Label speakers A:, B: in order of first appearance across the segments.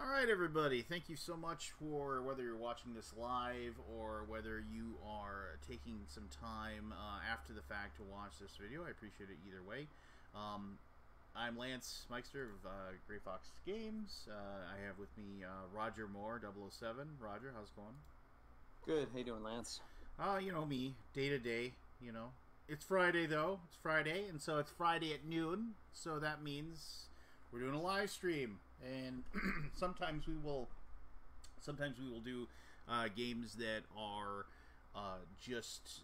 A: All right, everybody. Thank you so much for whether you're watching this live or whether you are taking some time uh, after the fact to watch this video. I appreciate it either way. Um, I'm Lance Myxter of uh, Grey Fox Games. Uh, I have with me uh, Roger Moore, 007. Roger, how's it going?
B: Good. How you doing, Lance?
A: Uh, you know me, day to day. You know, it's Friday though. It's Friday, and so it's Friday at noon. So that means we're doing a live stream, and sometimes we will, sometimes we will do uh, games that are uh, just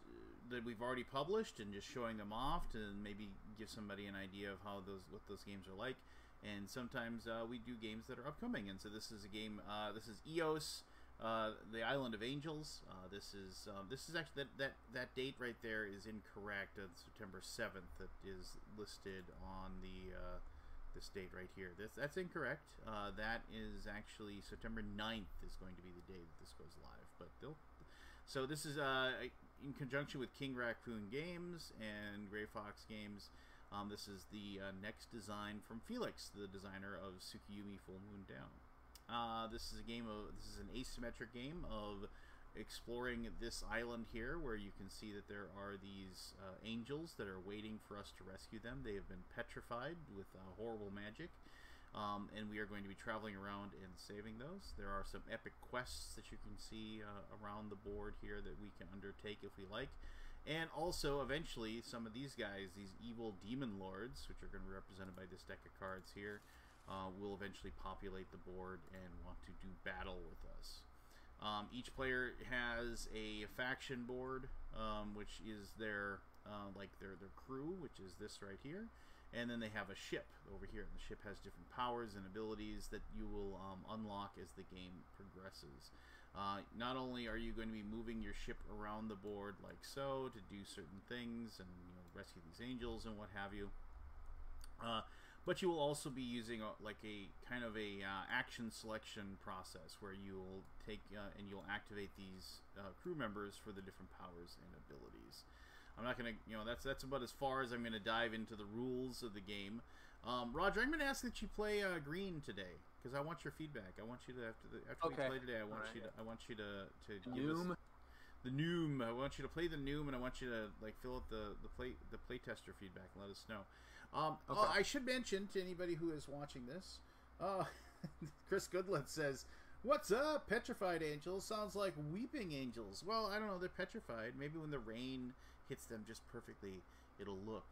A: that we've already published and just showing them off to maybe give somebody an idea of how those what those games are like. And sometimes uh, we do games that are upcoming, and so this is a game. Uh, this is EOS. Uh, the Island of Angels. Uh, this is um, this is actually that, that that date right there is incorrect. Uh, September seventh that is listed on the uh, this date right here. This that's incorrect. Uh, that is actually September 9th is going to be the day that this goes live. But they'll. So this is uh, in conjunction with King Raccoon Games and Grey Fox Games. Um, this is the next design from Felix, the designer of Tsukiyomi Full Moon Down. Uh, this is a game of this is an asymmetric game of exploring this island here, where you can see that there are these uh, angels that are waiting for us to rescue them. They have been petrified with uh, horrible magic. Um, and we are going to be traveling around and saving those. There are some epic quests that you can see uh, around the board here that we can undertake if we like. And also, eventually, some of these guys, these evil demon lords, which are going to be represented by this deck of cards here, uh, will eventually populate the board and want to do battle with us. Um, each player has a faction board, um, which is their uh, like their their crew, which is this right here, and then they have a ship over here. And the ship has different powers and abilities that you will um, unlock as the game progresses. Uh, not only are you going to be moving your ship around the board like so to do certain things and you know, rescue these angels and what have you. Uh, but you will also be using a, like a kind of a uh, action selection process where you will take uh, and you'll activate these uh, crew members for the different powers and abilities. I'm not gonna, you know, that's that's about as far as I'm gonna dive into the rules of the game. Um, Roger, I'm gonna ask that you play uh, green today because I want your feedback. I want you to after the after
B: okay.
A: we play today. I want right, you to I want you to to give us the Noom. I want you to play the Noom, and I want you to like fill out the the play the playtester feedback and let us know. Um, okay. oh, I should mention to anybody who is watching this, uh, Chris Goodlet says, "What's up, petrified angels? Sounds like weeping angels." Well, I don't know. They're petrified. Maybe when the rain hits them just perfectly, it'll look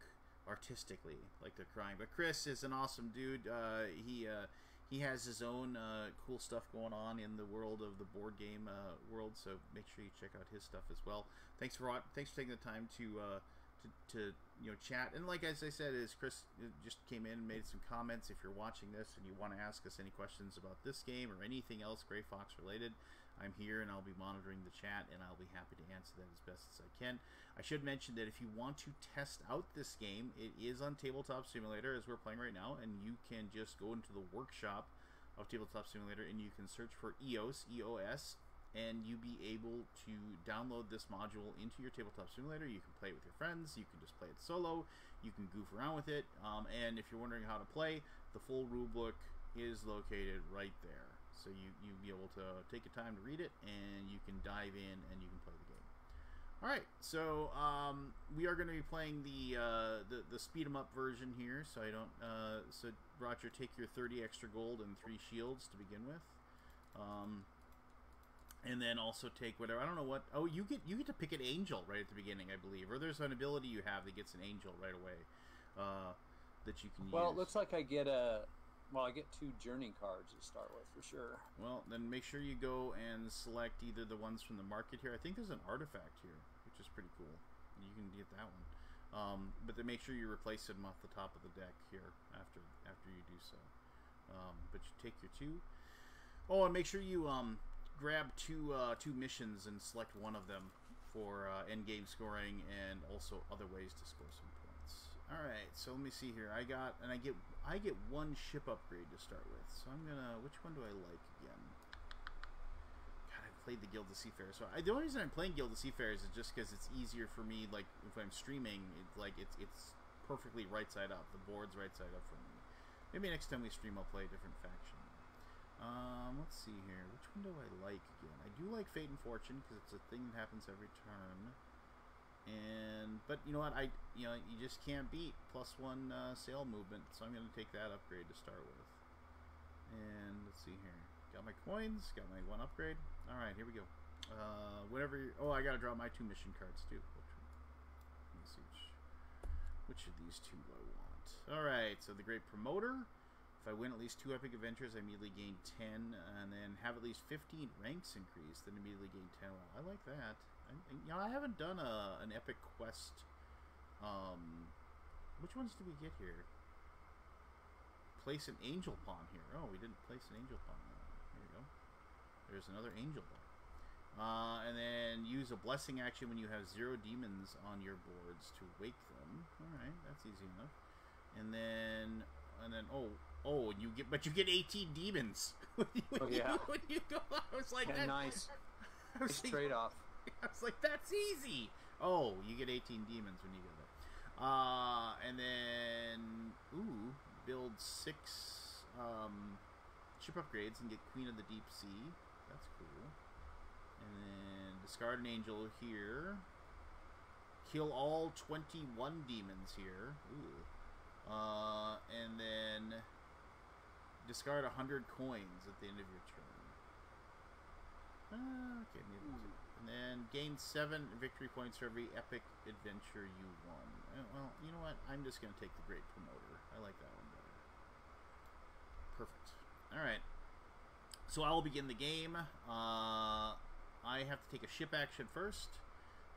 A: artistically like they're crying. But Chris is an awesome dude. Uh, he uh, he has his own uh, cool stuff going on in the world of the board game uh, world. So make sure you check out his stuff as well. Thanks for thanks for taking the time to uh, to, to you know chat. And like as I said, is Chris uh, just came in and made some comments. If you're watching this and you want to ask us any questions about this game or anything else Grey Fox related, I'm here and I'll be monitoring the chat and I'll be happy to answer that as best as I can. I should mention that if you want to test out this game, it is on Tabletop Simulator as we're playing right now, and you can just go into the workshop of Tabletop Simulator and you can search for EOS, EOS, and you be able to download this module into your tabletop simulator. You can play it with your friends. You can just play it solo. You can goof around with it. Um, and if you're wondering how to play, the full rulebook is located right there. So you you be able to take your time to read it, and you can dive in and you can play the game. All right, so um, we are going to be playing the uh, the the speed 'em up version here. So I don't. Uh, so Roger, take your 30 extra gold and three shields to begin with. Um, and then also take whatever I don't know what. Oh, you get you get to pick an angel right at the beginning, I believe, or there's an ability you have that gets an angel right away uh, that you can
B: well,
A: use.
B: Well, it looks like I get a. Well, I get two journey cards to start with for sure.
A: Well, then make sure you go and select either the ones from the market here. I think there's an artifact here, which is pretty cool. You can get that one. Um, but then make sure you replace them off the top of the deck here after after you do so. Um, but you take your two. Oh, and make sure you um, grab two uh, two missions and select one of them for uh, end game scoring and also other ways to score some points. All right, so let me see here. I got and I get I get one ship upgrade to start with. So I'm gonna which one do I like again? God, I've played the Guild of Seafarers. So I, the only reason I'm playing Guild of Seafarers is just because it's easier for me. Like if I'm streaming, it's like it's it's perfectly right side up. The board's right side up for me. Maybe next time we stream, I'll play a different faction. Um, let's see here. Which one do I like again? I do like Fate and Fortune because it's a thing that happens every turn. And but you know what? I you know you just can't beat plus one uh, sail movement, so I'm going to take that upgrade to start with. And let's see here. Got my coins. Got my one upgrade. All right, here we go. Uh, whatever. Oh, I got to draw my two mission cards too. Which, let me see which, which of these two do I want? All right. So the Great Promoter. If I win at least two epic adventures, I immediately gain 10, and then have at least 15 ranks increased, then immediately gain 10. Well, I like that. I, you know, I haven't done a an epic quest. Um, which ones did we get here? Place an angel pawn here. Oh, we didn't place an angel pawn. There you go. There's another angel pawn. Uh, and then use a blessing action when you have zero demons on your boards to wake them. All right, that's easy enough. And then, and then, oh, oh, and you get, but you get 18 demons. when you,
B: Oh, yeah.
A: when you go, I was like, that-
B: nice.
A: I was like,
B: trade off.
A: I was like, that's easy. Oh, you get 18 demons when you go there. Uh, and then, ooh, build six um, ship upgrades and get Queen of the Deep Sea. That's cool. And then discard an angel here. Kill all 21 demons here. Ooh. Uh, and then discard 100 coins at the end of your turn. Ah, okay, maybe
B: Hmm.
A: two. And then gain seven victory points for every epic adventure you won. Uh, Well, you know what? I'm just going to take the Great Promoter. I like that one better. Perfect. All right. So I'll begin the game. Uh, I have to take a ship action first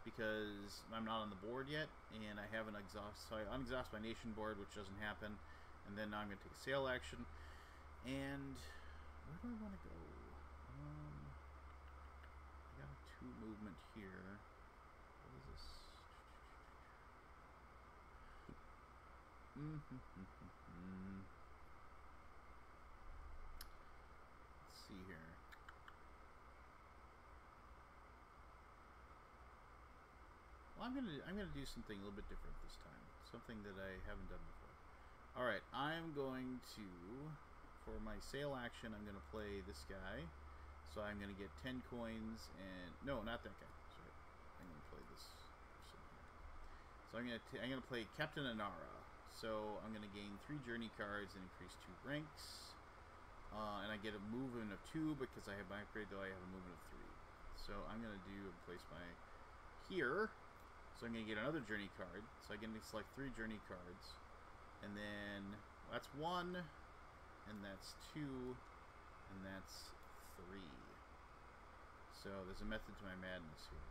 A: because I'm not on the board yet, and I haven't exhaust. So I unexhaust my nation board, which doesn't happen, and then now I'm going to take a sail action. And where do I want to go? Um, I got a two movement here. What is this? Let's see here. Well, I'm gonna I'm gonna do something a little bit different this time. Something that I haven't done before. All right, I'm going to for my sail action. I'm gonna play this guy. So I'm gonna get ten coins and no, not that guy. Sorry, I'm gonna play this. So I'm gonna t- I'm gonna play Captain Anara. So I'm gonna gain three journey cards and increase two ranks. Uh, and I get a movement of two because I have my upgrade, though I have a movement of three. So I'm gonna do and place my here. So I'm gonna get another journey card. So I can select three journey cards, and then that's one, and that's two, and that's three. So there's a method to my madness here.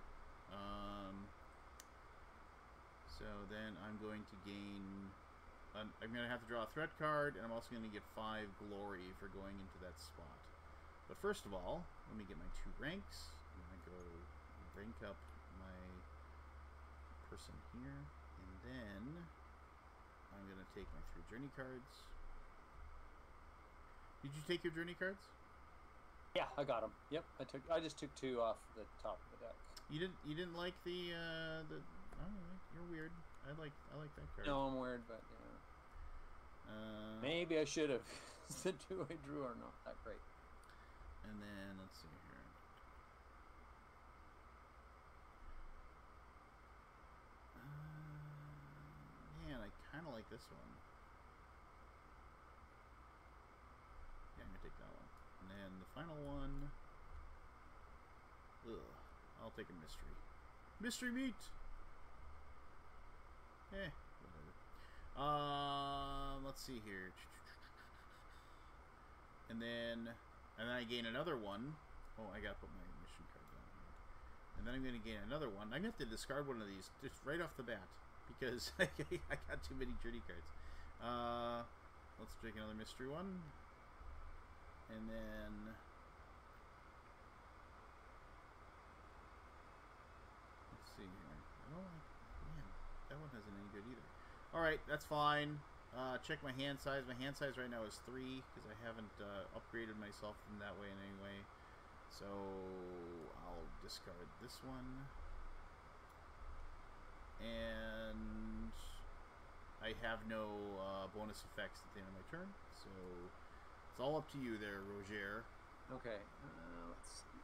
A: Um, so then I'm going to gain. I'm going to have to draw a threat card, and I'm also going to get five glory for going into that spot. But first of all, let me get my two ranks. I'm going to go rank up my person here, and then I'm going to take my three journey cards. Did you take your journey cards?
B: Yeah, I got them. Yep, I took. I just took two off the top of the deck.
A: You didn't. You didn't like the uh, the. I don't know. You're weird. I like. I like that card.
B: No, I'm weird, but yeah.
A: Uh,
B: maybe I should have. the two I drew are not that great.
A: And then let's see here. Uh, man, I kind of like this one. Yeah, I'm gonna take that one. And then the final one. Ugh, I'll take a mystery. Mystery meat. Eh, whatever. Um, let's see here. And then, and then I gain another one. Oh, I gotta put my mission card down. And then I'm gonna gain another one. I'm gonna have to discard one of these just right off the bat because I got too many journey cards. Uh, let's take another mystery one. And then. Let's see here. I don't like. Man, that one isn't any good either. Alright, that's fine. Uh, check my hand size. My hand size right now is 3 because I haven't uh, upgraded myself in that way in any way. So I'll discard this one. And I have no uh, bonus effects at the end of my turn. So It's all up to you there, Roger.
B: Okay, uh, let's see.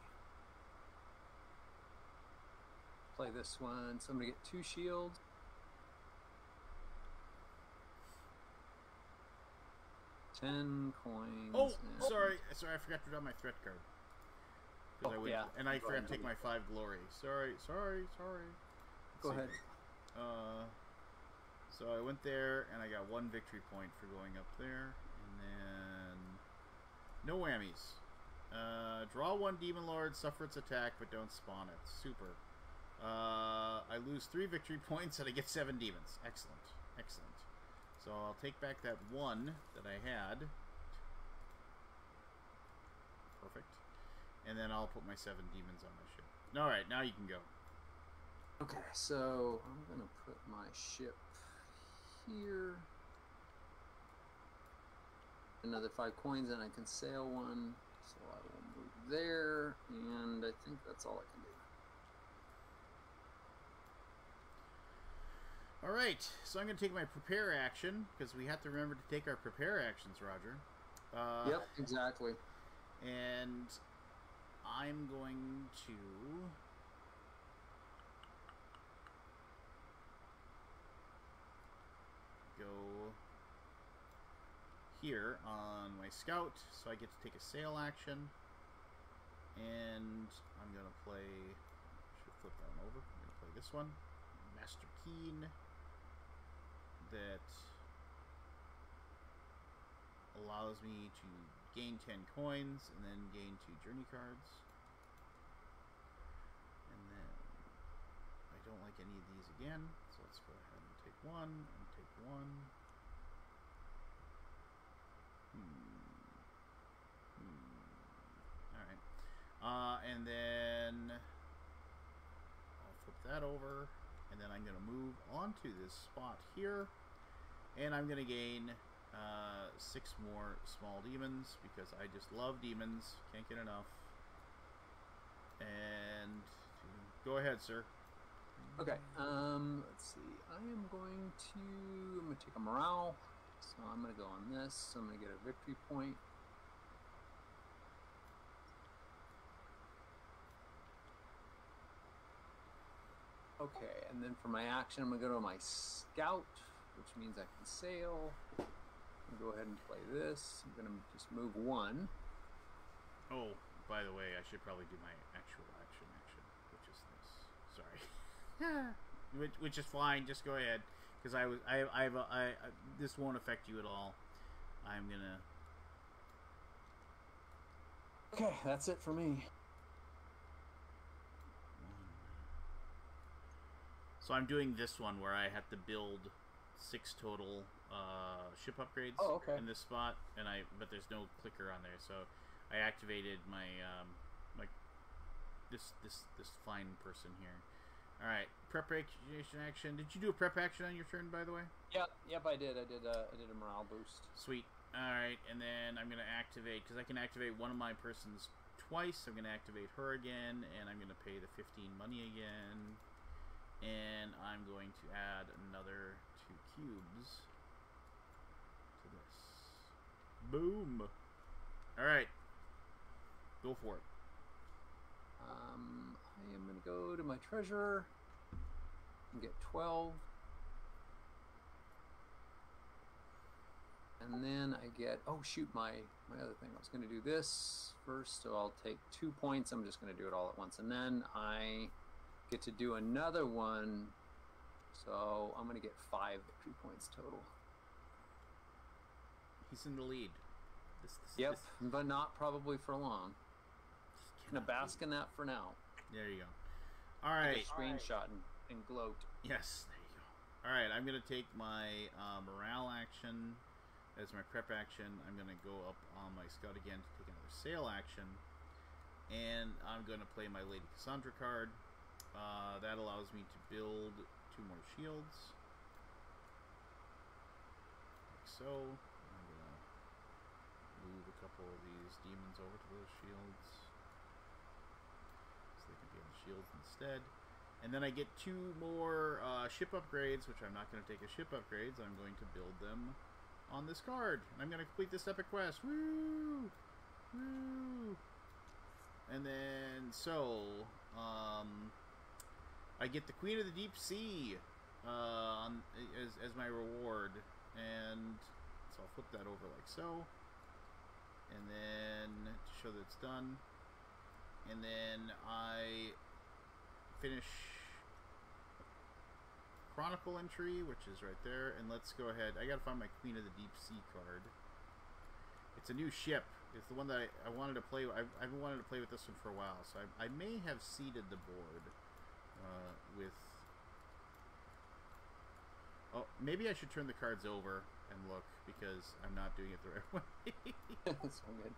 B: Play this one. So I'm gonna get two shields. Ten coins.
A: Oh, sorry, sorry, I forgot to draw my threat card.
B: Oh,
A: I went,
B: yeah.
A: and I
B: Go
A: forgot to take my five glory. Sorry, sorry, sorry. Let's
B: Go
A: see.
B: ahead.
A: Uh, so I went there and I got one victory point for going up there, and then no whammies. Uh, draw one demon lord, suffer its attack, but don't spawn it. Super. Uh, I lose three victory points and I get seven demons. Excellent, excellent. So I'll take back that one that I had. Perfect. And then I'll put my seven demons on my ship. All right, now you can go.
B: Okay, so I'm gonna put my ship here. Another five coins, and I can sail one. So I will move there, and I think that's all I can do.
A: All right, so I'm going to take my prepare action because we have to remember to take our prepare actions, Roger. Uh,
B: yep, exactly.
A: And I'm going to. Go here on my scout, so I get to take a sail action. And I'm going to play. Should flip that one over. I'm going to play this one. Master Keen. That allows me to gain 10 coins and then gain 2 journey cards. And then I don't like any of these again, so let's go ahead and take one and take one. Hmm. Hmm. Alright. Uh, and then I'll flip that over, and then I'm going to move onto this spot here, and I'm going to gain uh, six more small demons because I just love demons. Can't get enough. And go ahead, sir.
B: Okay, um, let's see. I am going to. I'm gonna take a morale. So I'm gonna go on this. I'm gonna get a victory point. Okay, and then for my action, I'm gonna go to my scout, which means I can sail. Go ahead and play this. I'm gonna just move one.
A: Oh, by the way, I should probably do my actual action action, which is this. Sorry. which, which is fine. Just go ahead, because I was I I, have a, I I this won't affect you at all. I'm gonna.
B: Okay, that's it for me.
A: So I'm doing this one where I have to build six total uh, ship upgrades
B: Oh, okay.
A: in this spot, and I but there's no clicker on there, so I activated my um, like this this this fine person here. All right, preparation action. Did you do a prep action on your turn, by the way?
B: Yep, yep, I did. I did. Uh, I did a morale boost.
A: Sweet. All right, and then I'm gonna activate because I can activate one of my persons twice. I'm gonna activate her again, and I'm gonna pay the 15 money again, and I'm going to add another two cubes to this. Boom. All right, go for it.
B: Um, I am going to go to my treasure and get 12. And then I get, oh shoot, my, my other thing. I was going to do this first, so I'll take two points. I'm just going to do it all at once. And then I get to do another one, so I'm going to get five victory points total.
A: He's in the lead. This, this,
B: Yep,
A: this-
B: but not probably for long. Gonna
A: cannot be-
B: bask in that for now.
A: There you go. All right.
B: screenshot and, and gloat.
A: Yes, there you go. All right, I'm gonna take my uh, morale action as my prep action. I'm gonna go up on my scout again to take another sail action, and I'm gonna play my Lady Cassandra card. Uh, that allows me to build two more shields, like so. I'm gonna move a couple of these demons over to those shields, so they can be on the shields instead. And then I get two more uh, ship upgrades, which I'm not going to take as ship upgrades. I'm going to build them on this card. And I'm going to complete this epic quest. Woo! Woo! And then, so, um, I get the Queen of the Deep Sea uh, on, as, as my reward. And so I'll flip that over like so. And then to show that it's done. And then I finish Chronicle entry, which is right there. And let's go ahead. I gotta find my Queen of the Deep Sea card. It's a new ship. It's the one that I, I wanted to play. I've, I've wanted to play with this one for a while, so I, I may have seeded the board uh, with. Oh, maybe I should turn the cards over and look because I'm not doing it the right way.
B: That's all good.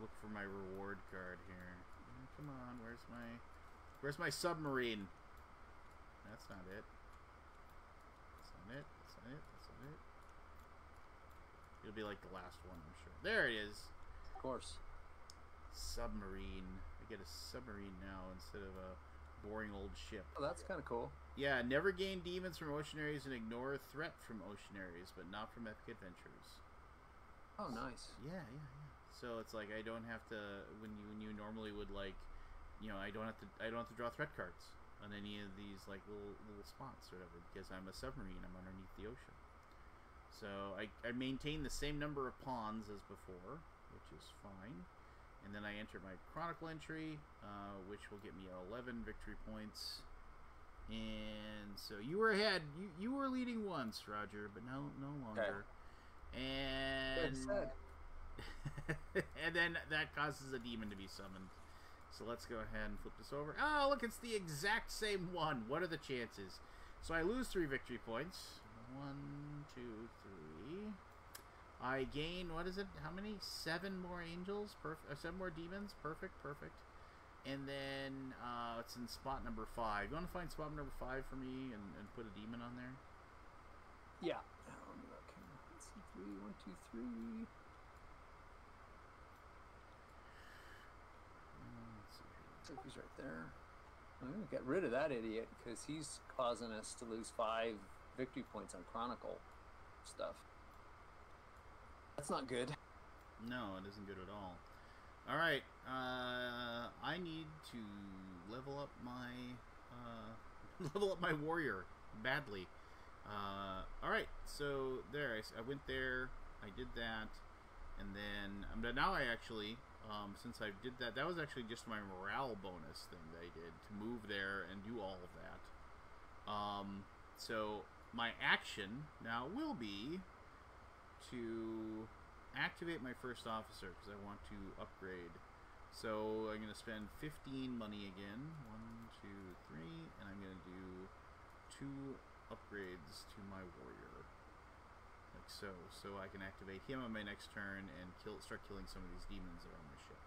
A: look for my reward card here. Mm, Come on, where's my, where's my submarine? That's not it. That's not it. That's not it. That's not it. It'll be like the last one, I'm sure. There it is.
B: Of course.
A: Submarine. I get a submarine now instead of a boring old ship.
B: Oh, that's kind of cool.
A: Yeah, never gain demons from ocean areas and ignore a threat from ocean areas, but not from epic adventures.
B: Oh, nice.
A: Yeah, yeah, yeah. So it's like I don't have to when you when you normally would like, you know, I don't have to I don't have to draw threat cards on any of these like little little spots or whatever because I'm a submarine. I'm underneath the ocean. So I, I maintain the same number of pawns as before, which is fine. And then I enter my chronicle entry, uh, which will get me 11 victory points. And so you were ahead. You you were leading once, Roger, but no no longer. And and then that causes a demon to be summoned. So let's go ahead and flip this over. Oh, look, it's the exact same one. What are the chances? So I lose three victory points. One, two, three. I gain, what is it? How many? Seven more angels? Perfect. Uh, seven more demons? Perfect, perfect. And then uh, it's in spot number five. You want to find spot number five for me and, and put a demon on there?
B: Yeah. Let me look. Let's see. Three, one, two, three.
A: Uh, let's see
B: he's right there. I'm gonna get rid of that idiot because he's causing us to lose five victory points on Chronicle stuff. That's not good.
A: No, it isn't good at all. All right, uh, I need to level up my uh, level up my warrior badly. Uh, all right, so there I went there. I did that, and then um, now I actually um, since I did that, that was actually just my morale bonus thing that I did to move there and do all of that. Um, so my action now will be to activate my first officer because I want to upgrade. So I'm going to spend 15 money again. One, two, three. And I'm going to do two upgrades to my warrior. Like so. So I can activate him on my next turn and kill, start killing some of these demons that are on my ship.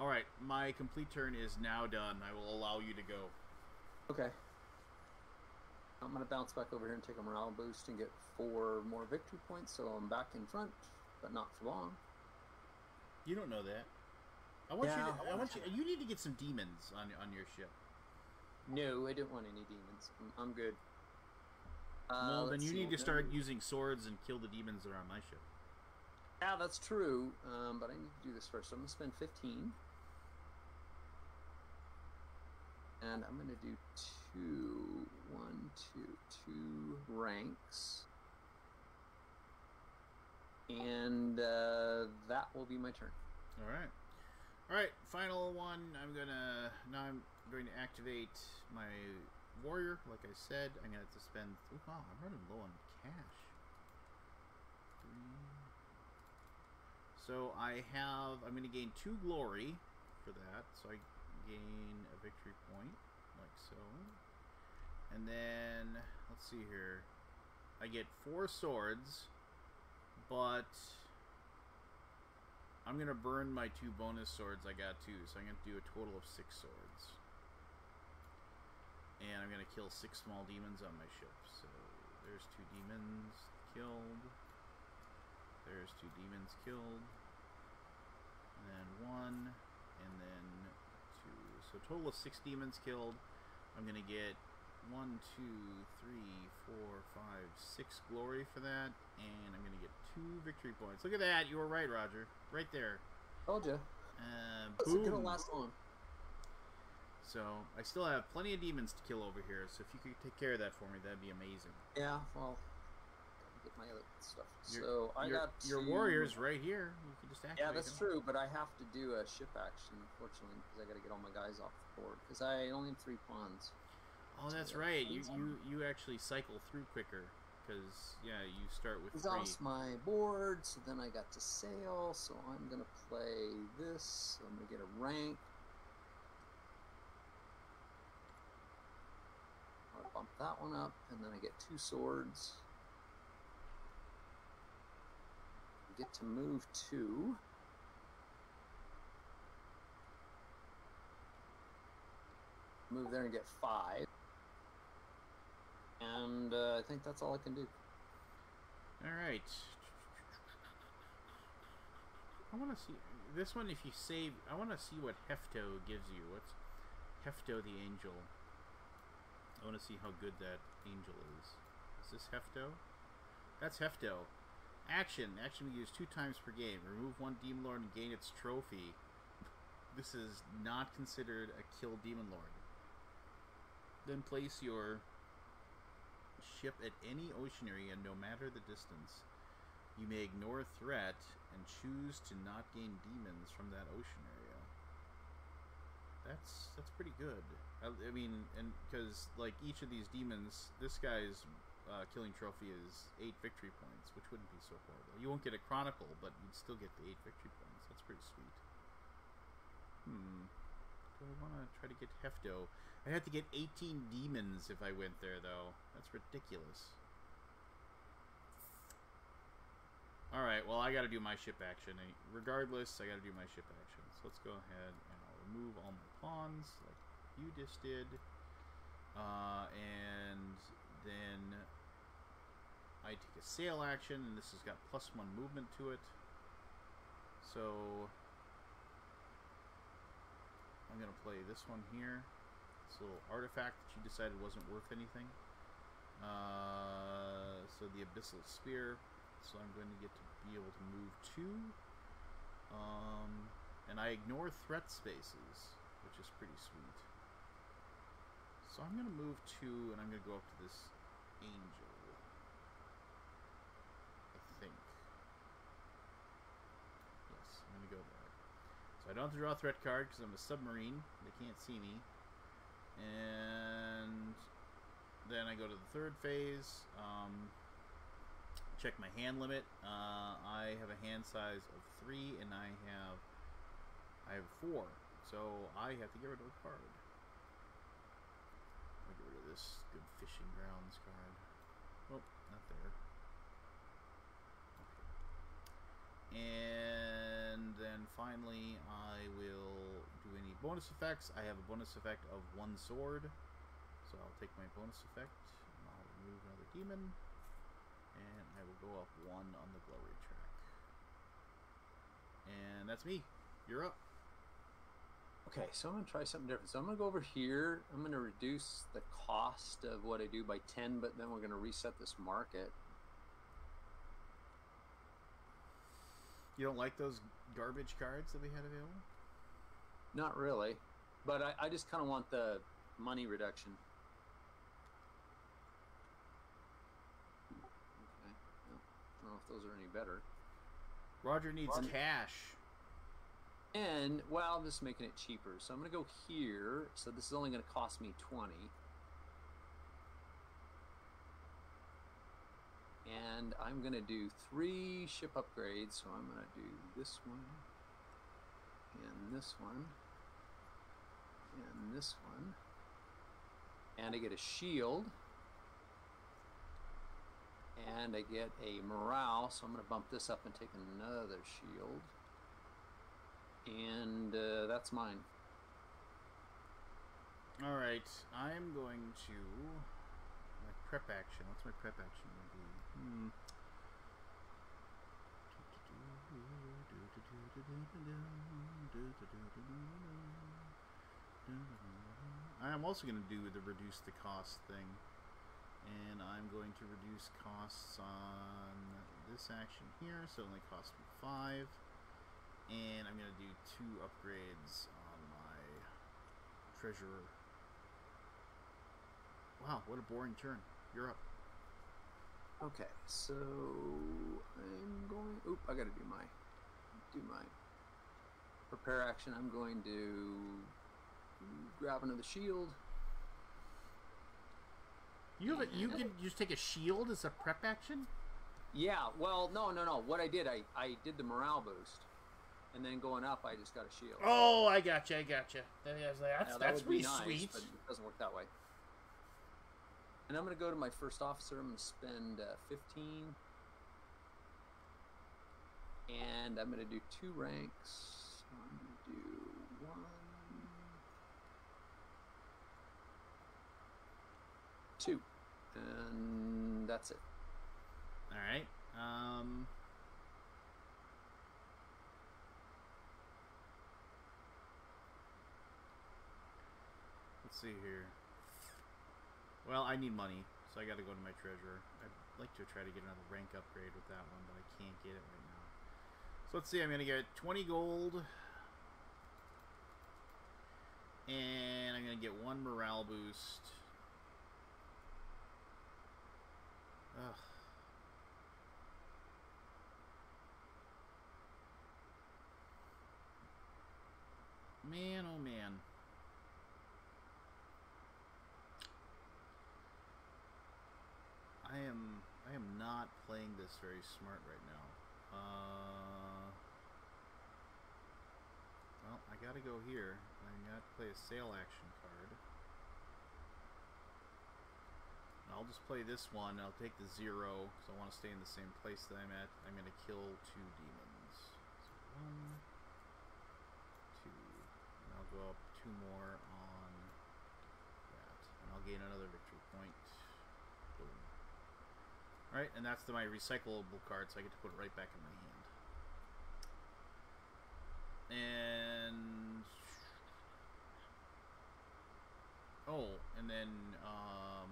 A: Alright, my complete turn is now done. I will allow you to go.
B: Okay. I'm gonna bounce back over here and take a morale boost and get four more victory points, so I'm back in front, but not for long.
A: You don't know that. I want you.
B: Yeah.
A: To, I want you. You need to get some demons on on your ship.
B: No, I don't want any demons. I'm, I'm good. Uh,
A: well, then you need to start
B: do-
A: using swords and kill the demons that are on my ship.
B: Yeah, that's true. Um, but I need to do this first. So I'm gonna spend 15, and I'm gonna do two, one, two, two ranks, and uh, that will be my turn.
A: All right. All right. Final one. I'm gonna now. I'm going to activate my warrior. Like I said, I'm gonna have to spend. Oh, wow, I'm running low on cash. So I have. I'm gonna gain two glory for that. So I gain a victory point, like so. And then let's see here. I get four swords, but I'm gonna burn my two bonus swords I got too, so I'm gonna do a total of six swords. And I'm gonna kill six small demons on my ship. So there's two demons killed. There's two demons killed. And then one, and then. So total of six demons killed. I'm gonna get one, two, three, four, five, six glory for that, and I'm gonna get two victory points. Look at that! You were right, Roger. Right there.
B: Told you.
A: Uh,
B: It's
A: boom.
B: gonna last long.
A: So I still have plenty of demons to kill over here. So if you could take care of that for me, that'd be amazing.
B: Yeah. Well, get my other stuff.
A: Your-
B: so I
A: your,
B: got
A: your
B: to-
A: warriors right here. You can just activate
B: Yeah, that's
A: them.
B: true, but I have to do a ship action, unfortunately, because I got to get all my guys off the board. Because I only have three pawns.
A: Oh, that's
B: Yeah,
A: right. You you you actually cycle through quicker because yeah, you start with three.
B: Exhaust my board, so then I got to sail, so I'm gonna play this. So I'm gonna get a rank. I'll bump that one up, and then I get two swords. I get to move two. Move there and get five. And uh, I think that's all I can do.
A: All right. I want to see this one. If you save, I want to see what Hefto gives you. What's Hefto the angel? I want to see how good that angel is. Is this Hefto? That's Hefto. Action. Action we use two times per game. Remove one Demon Lord and gain its trophy. This is not considered a kill Demon Lord. Then place your ship at any ocean area, no matter the distance. You may ignore threat and choose to not gain demons from that ocean area. That's that's pretty good. I, I mean, and because like each of these demons, this guy's uh, killing trophy is eight victory points, which wouldn't be so horrible. You won't get a chronicle, but you'd still get the eight victory points. That's pretty sweet. Hmm. Do I want to try to get Hefto? I'd have to get 18 demons if I went there, though. That's ridiculous. Alright, well, I gotta do my ship action. Regardless, I gotta do my ship action. So let's go ahead and I'll remove all my pawns, like you just did. Uh, and then I take a sail action, and this has got plus one movement to it. So I'm gonna play this one here. This little artifact that you decided wasn't worth anything. Uh, so the abyssal spear. So I'm going to get to be able to move two. Um, and I ignore threat spaces, which is pretty sweet. So I'm going to move two, and I'm going to go up to this angel. I think. Yes, I'm going to go there. So I don't have to draw a threat card because I'm a submarine. They can't see me. And then I go to the third phase. Um, check my hand limit. Uh, I have a hand size of three, and I have I have four. So I have to get rid of a card. I'll rid of this good fishing grounds card. Oh, not there. Okay. And then finally, I will do any bonus effects. I have a bonus effect of one sword. So I'll take my bonus effect, and I'll remove another demon, and I will go up one on the glory track. And that's me. You're up.
B: Okay, so I'm gonna try something different. So I'm gonna go over here. I'm gonna reduce the cost of what I do by 10, but then we're gonna reset this market.
A: You don't like those garbage cards that we had available?
B: Not really, but I, I just kind of want the money reduction. Okay, well, I don't know if those are any better.
A: Roger needs
B: Roger.
A: cash.
B: And well, I'm just making it cheaper. So I'm gonna go here. So this is only gonna cost me 20. And I'm gonna do three ship upgrades. So I'm gonna do this one, and this one, and this one. And I get a shield. And I get a morale, so I'm gonna bump this up and take another shield. That's mine.
A: All right, I'm going to my prep action. What's my prep action going to be? Hmm. I'm also going to do the reduce the cost thing. And I'm going to reduce costs on this action here, so it only costs me 5. And I'm going to do two upgrades on my treasurer. Wow, what a boring turn. You're up.
B: Okay, so I'm going. Oop, I gotta do my do my prepare action. I'm going to grab another shield.
A: You have a, you can just take a shield as a prep action.
B: Yeah, well, no, no, no. What I did, I I did the morale boost, and then going up, I just got a shield.
A: Oh, I got gotcha, you. I gotcha. That is, that's
B: Now, that
A: that's
B: would
A: pretty
B: nice,
A: sweet.
B: but it doesn't work that way. And I'm going to go to my first officer. I'm going to spend uh, 15. And I'm going to do two ranks. I'm going to do one. Two. And that's it.
A: All right. Um. Let's see here. Well, I need money, so I got to go to my treasurer. I'd like to try to get another rank upgrade with that one, but I can't get it right now. So let's see. I'm gonna get 20 gold, and I'm gonna get one morale boost. Ugh. Man, oh man. I am I am not playing this very smart right now. Uh, well, I gotta go here. I got to play a sail action card. I'll just play this one. I'll take the zero because I want to stay in the same place that I'm at. I'm to kill two demons. So one, two. And I'll go up two more on that. And I'll gain another victory point. Alright, and that's the, my recyclable card, so I get to put it right back in my hand. And. Oh, and then. Um,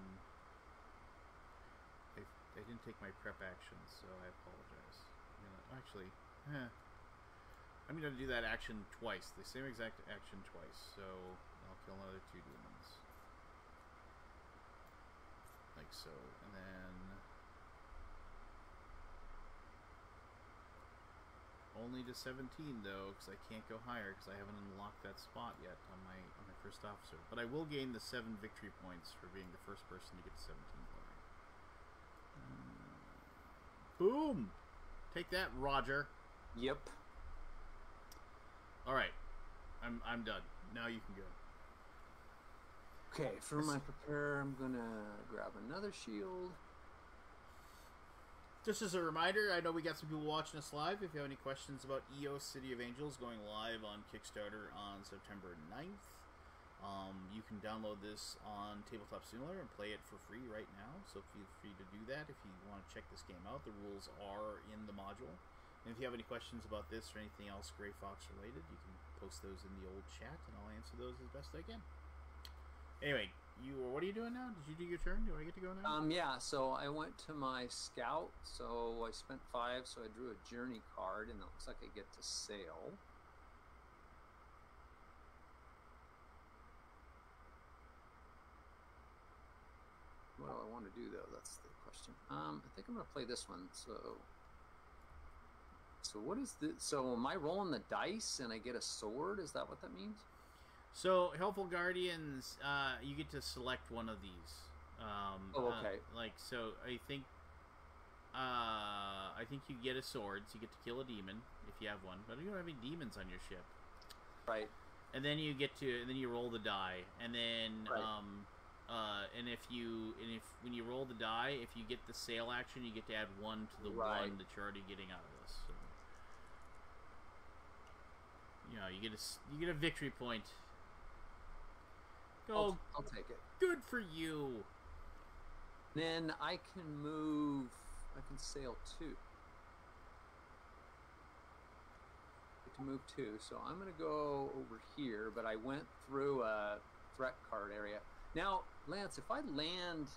A: I, I didn't take my prep action, so I apologize. Gonna, actually, eh, I'm gonna do that action twice, the same exact action twice. So I'll kill another two demons, like so, and then only to 17 though, because I can't go higher because I haven't unlocked that spot yet on my on my first officer. But I will gain the seven victory points for being the first person to get to 17 glory. Uh, boom! Take that, Roger.
B: Yep.
A: All right, I'm I'm done. Now you can go.
B: Okay, for my prepare, I'm going to grab another shield.
A: Just as a reminder, I know we got some people watching us live. If you have any questions about EO City of Angels going live on Kickstarter on September 9th, um, you can download this on Tabletop Simulator and play it for free right now. So feel free to do that if you want to check this game out. The rules are in the module. And if you have any questions about this or anything else Grey Fox related, you can post those in the old chat, and I'll answer those as best I can. Anyway, you what are you doing now? Did you do your turn? Do I get to go now?
B: Um, yeah, so I went to my scout, so I spent five, so I drew a journey card, and it looks like I get to sail. What do I want to do though? That's the question. Um, I think I'm gonna play this one. So, so what is this? So am I rolling the dice and I get a sword? Is that what that means?
A: So, helpful guardians, uh, you get to select one of these. Um,
B: Oh,
A: uh,
B: okay.
A: like so, I think, uh, I think you get a sword. So you get to kill a demon if you have one, but you don't have any demons on your ship.
B: Right.
A: And then you get to, and then you roll the die, and then,
B: Right.
A: um, uh, and if you, and if when you roll the die, if you get the sail action, you get to add one to the
B: Right.
A: one that you're already getting out of this. So, you know, you get a, you get a victory point. Go
B: I'll, I'll take it.
A: Good for you.
B: Then I can move. I can sail two. To move two. So I'm gonna go over here, but I went through a threat card area. Now, Lance, if I land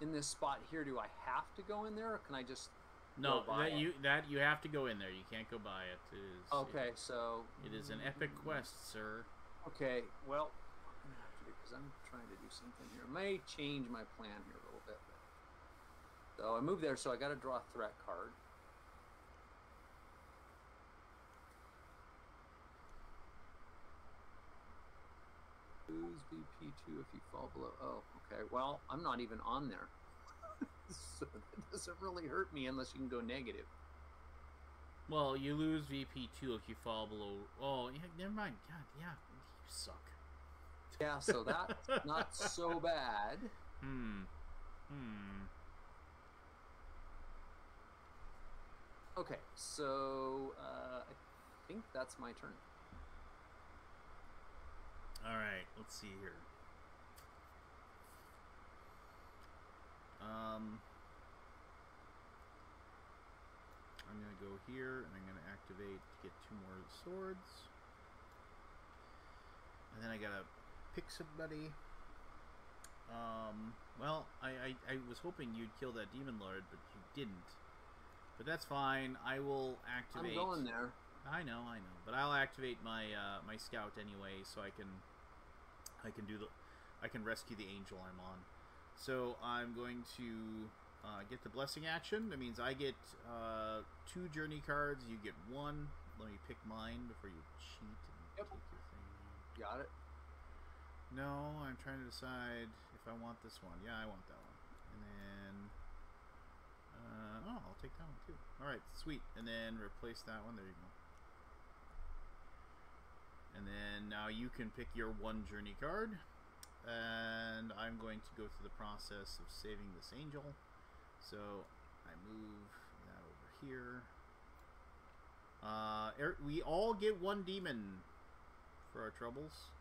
B: in this spot here, do I have to go in there, or can I just?
A: No, that
B: it.
A: you that you have to go in there. You can't go by it. It is
B: Okay, so
A: It, it is an epic quest, sir.
B: Okay, well, I'm gonna have to do because I'm trying to do something here. I may change my plan here a little bit. But... So I moved there, so I got to draw a threat card. Lose VP two if you fall below. Oh, okay. Well, I'm not even on there, so that doesn't really hurt me unless you can go negative.
A: Well, you lose VP two if you fall below. Oh, yeah, never mind. God, yeah, you suck.
B: Yeah, so that's not so bad.
A: Hmm. Hmm.
B: Okay, so uh, I think that's my turn.
A: All right. Let's see here. Um. I'm gonna go here and I'm gonna activate to get two more swords. And then I gotta pick somebody. Um, well, I, I, I was hoping you'd kill that demon lord, but you didn't. But that's fine. I will activate.
B: I'm going there.
A: I know, I know, but I'll activate my uh, my scout anyway, so I can I can do the I can rescue the angel I'm on. So I'm going to uh, get the blessing action. That means I get uh, two journey cards. You get one. Let me pick mine before you cheat and
B: Yep.
A: take your thing.
B: Got it.
A: No, I'm trying to decide if I want this one. Yeah, I want that one. And then, uh, oh, I'll take that one too. All right, sweet. And then replace that one. There you go. And then now you can pick your one journey card. And I'm going to go through the process of saving this angel. So I move that over here. Uh, er- we all get one demon for our troubles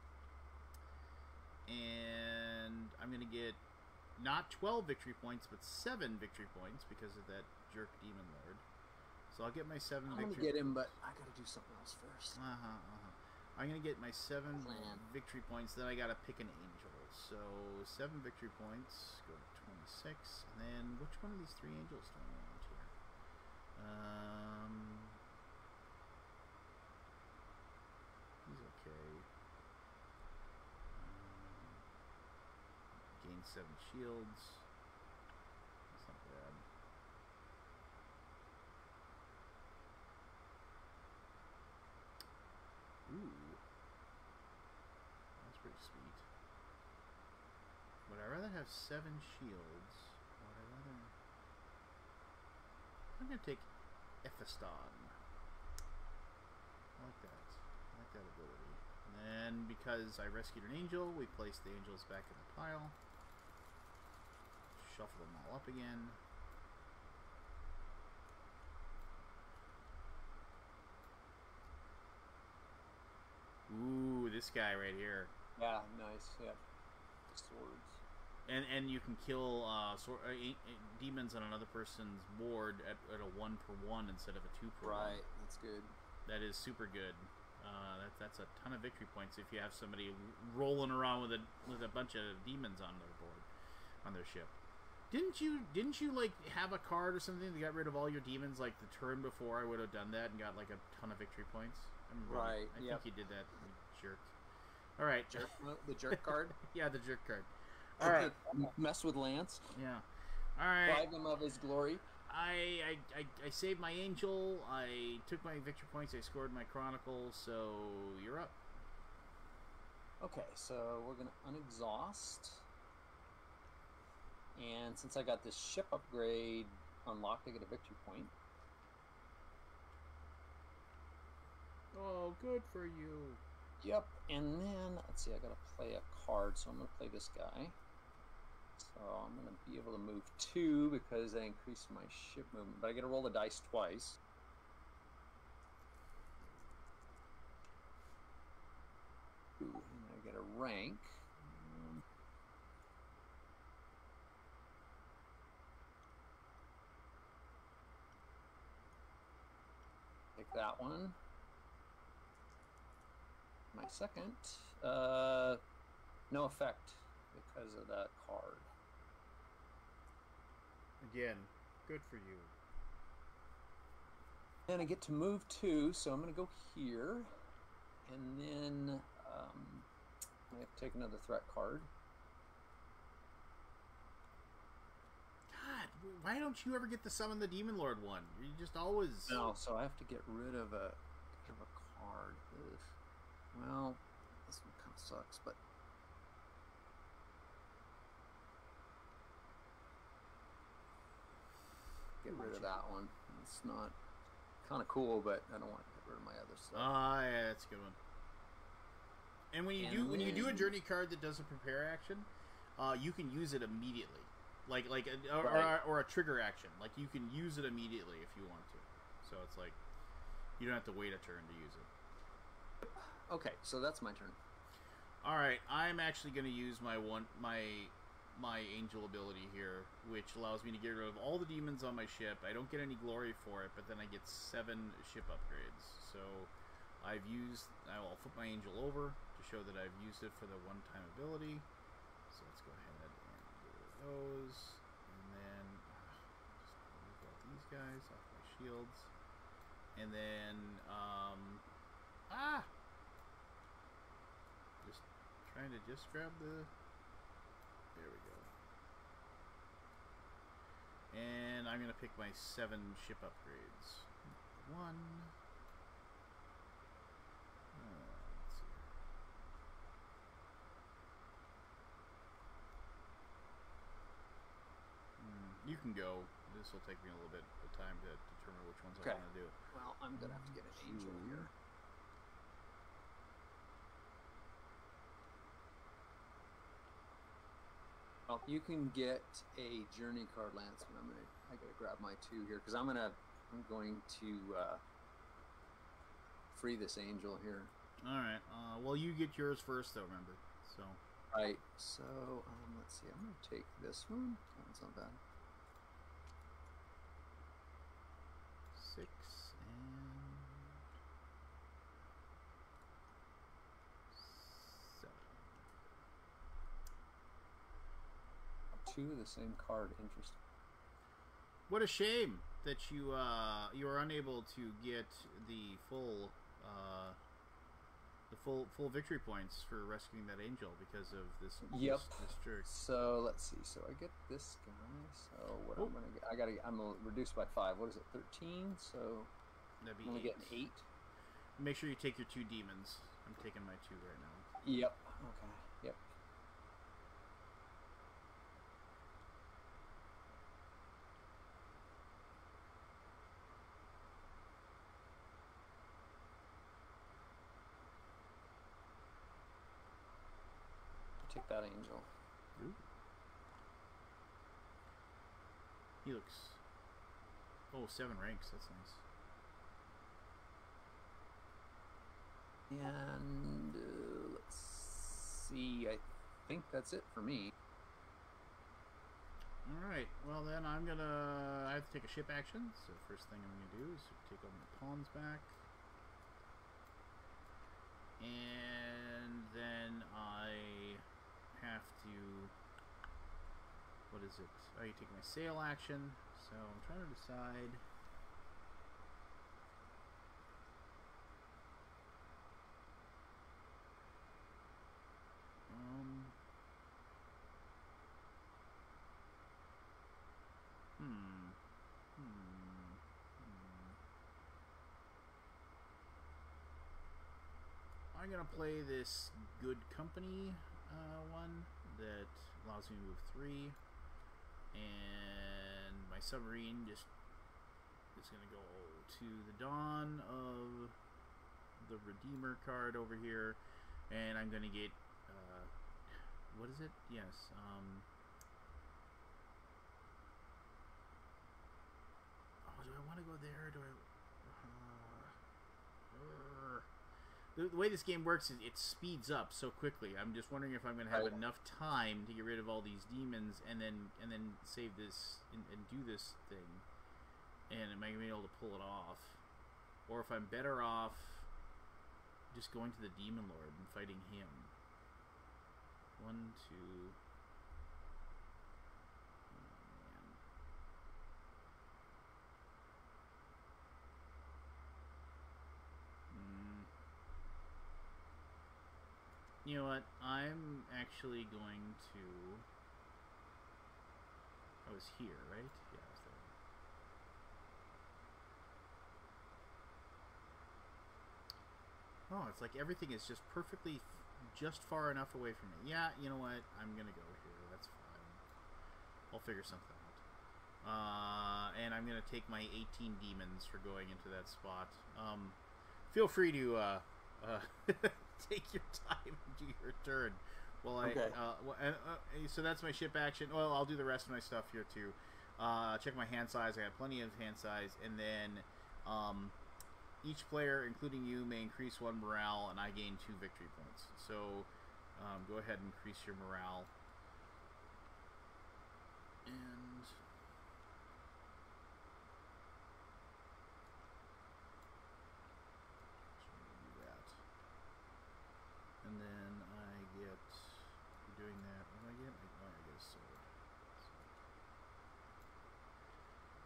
A: and I'm gonna get not 12 victory points, but seven victory points because of that jerk demon lord. So I'll get my 7
B: I'm gonna
A: victory.
B: get him, but I gotta do something else first.
A: Uh huh. Uh-huh. I'm gonna get my seven
B: Plan.
A: victory points. Then I gotta pick an angel. So seven victory points. Go to 26, and then which one of these three angels do I want here? Um, he's okay. Um, gain seven shields. That's not bad. Ooh. That's pretty sweet. Would I rather have seven shields? Would I rather. I'm gonna take Ephiston. I like that. I like that ability. And then, because I rescued an angel, we place the angels back in the pile. Shuffle them all up again. Ooh, this guy right here.
B: Yeah, nice. Yeah. Swords.
A: And and you can kill uh, sor- uh, demons on another person's board at, at a one per one instead of a two per one.
B: Right. That's good.
A: That is super good. Uh, that, that's a ton of victory points if you have somebody rolling around with a with a bunch of demons on their board, on their ship. Didn't you didn't you like have a card or something that got rid of all your demons like the turn before I would have done that and got like a ton of victory points? I
B: Right,
A: I
B: yep.
A: think you did that, you jerk. All right.
B: Jerk, the jerk card.
A: yeah, the jerk card. All right.
B: Mess with Lance.
A: Yeah. All right.
B: Bribe him of his glory.
A: I, I, I, I saved my angel. I took my victory points. I scored my chronicle. So you're up.
B: Okay, so we're gonna unexhaust. And since I got this ship upgrade unlocked, I get a victory point.
A: Oh, good for you.
B: Yep. And then let's see, I gotta play a card, so I'm gonna play this guy. So I'm gonna be able to move two because I increased my ship movement, but I gotta roll the dice twice. Ooh, and I get a rank. That one. My second. Uh, no effect because of that card.
A: Again, good for you.
B: And I get to move two, so I'm going to go here. And then um, I have to take another threat card.
A: God, why don't you ever get to summon the Demon Lord one? You just always.
B: No, so I have to get rid of a, get rid of a card. Ugh. Well, this one kind of sucks, but get rid of that one. It's not kind of cool, but I don't want to get rid of my other stuff.
A: Ah, yeah, that's a good one. And when you
B: And
A: do when you do a journey card that does a prepare action, uh, you can use it immediately, like like a, or,
B: Right.
A: or, or a trigger action. Like you can use it immediately if you want to. So it's like you don't have to wait a turn to use it.
B: okay, so that's my turn.
A: All right, I'm actually going to use my one my my angel ability here, which allows me to get rid of all the demons on my ship. I don't get any glory for it, but then I get seven ship upgrades. So I've used. I will flip my angel over to show that I've used it for the one-time ability. So let's go ahead and get rid of those, and then uh, just move these guys off my shields, and then um, ah! Just trying to just grab the there we go. And I'm gonna pick my seven ship upgrades. One uh, let's see here. Hmm, you can go this will take me a little bit of time to determine which ones
B: Okay.
A: I want to do
B: Well, I'm gonna have to get an angel here. Well, you can get a journey card, Lance. But I'm gonna, I gotta grab my two here because I'm gonna, I'm going to uh, free this angel here.
A: all right uh, well you get yours first though remember so
B: Right. So um, let's see. I'm gonna take this one. That one's not bad.
A: six and seven.
B: Two of the same card. Interesting.
A: What a shame that you uh, you are unable to get the full uh, the full full victory points for rescuing that angel because of this
B: Yep.
A: this, this jerk.
B: So let's see. So I get this guy. So what
A: Oh.
B: I'm gonna get? I gotta. I'm a- reduced by five. What is it? Thirteen. So
A: That'd be
B: I'm gonna
A: eight.
B: get eight.
A: Make sure you take your two demons. I'm taking my two right now.
B: Yep. Okay. Yep. Take that angel.
A: He looks. Oh, seven ranks. That's nice.
B: And uh, let's see. I think that's it for me.
A: All right. Well, then I'm gonna. I have to take a ship action. So first thing I'm gonna do is take all my pawns back, and then I have to. What is it? I take my sail action. So I'm trying to decide. Um. Hmm. Hmm. Hmm. I'm gonna play this good company uh, one that allows me to move three, and my submarine just is gonna go to the dawn of the Redeemer card over here, and I'm gonna get uh, what is it? Yes. Um, Oh, do I want to go there? Do I? Uh, uh, the, way this game works is it speeds up so quickly. I'm just wondering if I'm going to have
B: Right.
A: enough time to get rid of all these demons and then and then save this and, and do this thing, and am I going to be able to pull it off, or if I'm better off just going to the demon lord and fighting him. One, two. You know what? I'm actually going to. I was here, right? Yeah, I was there. Oh, it's like everything is just perfectly, just far enough away from me. Yeah, you know what? I'm gonna go here. That's fine. I'll figure something out. Uh, and I'm gonna take my 18 demons for going into that spot. Um, feel free to uh, uh, take your time and do your turn. Well, I
B: Okay.
A: uh, well, uh, so that's my ship action. Well, I'll do the rest of my stuff here too. Uh, check my hand size. I got plenty of hand size, and then um, each player, including you, may increase one morale, and I gain two victory points. So um, go ahead and increase your morale. And so I'm gonna do that. And then I get for doing that. What do I get? I, oh, I get a sword.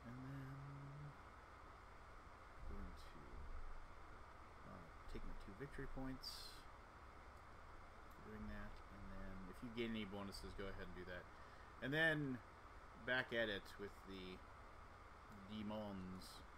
A: And then going to uh, take my two victory points doing that, and then if you gain any bonuses, go ahead and do that. And then back at it with the demons.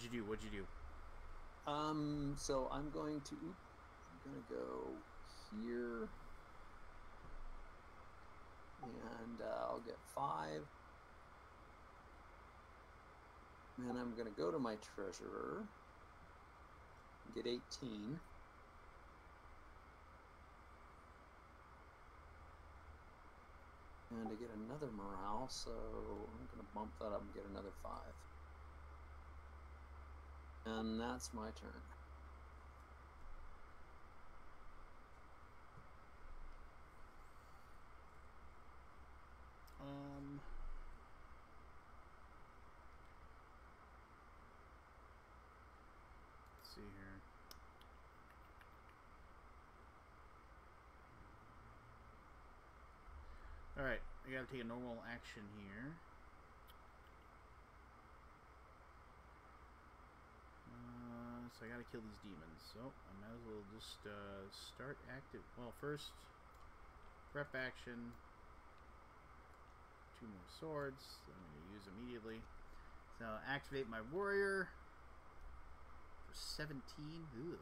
A: What'd you do? What'd you do?
B: Um, so I'm going to, I'm gonna go here, and uh, I'll get five. Then I'm gonna go to my treasurer, get 18. And to get another morale, so I'm gonna bump that up and get another five. And that's my turn.
A: Um. Let's see here. All right, I gotta take a normal action here. I gotta kill these demons. So I might as well just uh, start active. Well, first, prep action two more swords I'm to use immediately. So activate my warrior for 17. Ugh.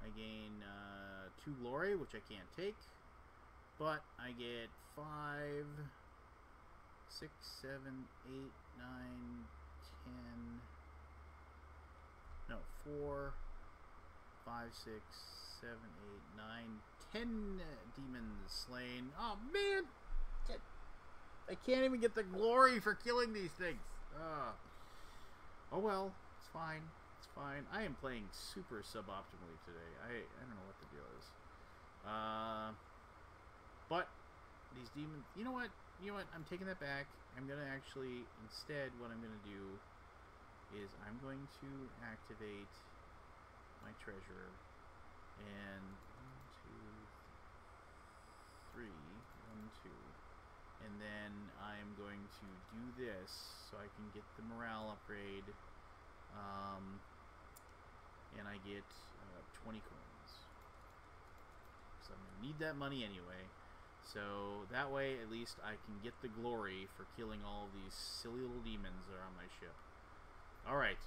A: I gain uh, two glory, which I can't take, but I get five, six, seven, eight, nine, ten. No, four, five, six, seven, eight, nine, ten demons slain. Oh man, I can't even get the glory for killing these things. Ah. Oh well, it's fine. It's fine. I am playing super suboptimally today. I I don't know what the deal is. Uh, but these demons. You know what? You know what? I'm taking that back. I'm gonna actually instead what I'm gonna do is I'm going to activate my treasure and one, two, three, one, two, and then I'm going to do this so I can get the morale upgrade, um, and I get uh, 20 coins. So I'm gonna need that money anyway. So that way, at least I can get the glory for killing all of these silly little demons that are on my ship. All right.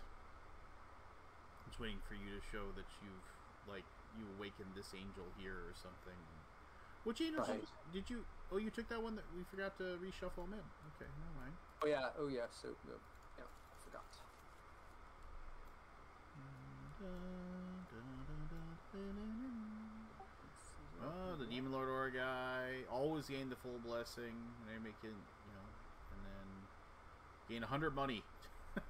A: just waiting for you to show that you've like you awakened this angel here or something. Which angel
B: Right.
A: did you? Oh, you took that one that we forgot to reshuffle them in. Okay, never mind.
B: Oh yeah. Oh yeah. So uh, yeah, I forgot.
A: Oh, the Demon Lord Aura guy always gain the full blessing, and they make it, you know, and then gain 100 money.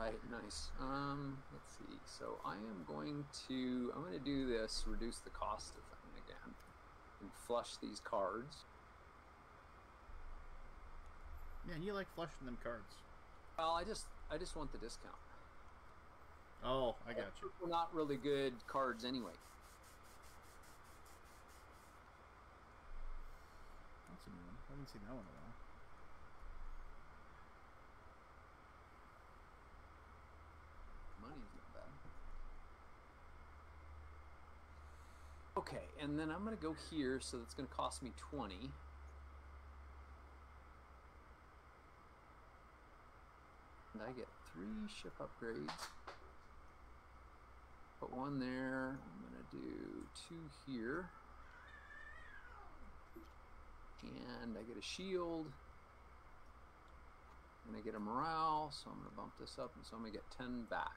B: Right, nice. Um, let's see. So I am going to I'm going to do this reduce the cost of thing again, and flush these cards.
A: Man, you like flushing them cards.
B: Well, I just I just want the discount.
A: Oh, I got you.
B: Not really good cards anyway.
A: That's a new one. I haven't seen that one in a while.
B: Money's not bad. Okay, and then I'm gonna go here, so that's gonna cost me twenty. And I get three ship upgrades. Put one there. I'm gonna do two here. And I get a shield. And I get a morale, so I'm gonna bump this up, and so I'm gonna get 10 back.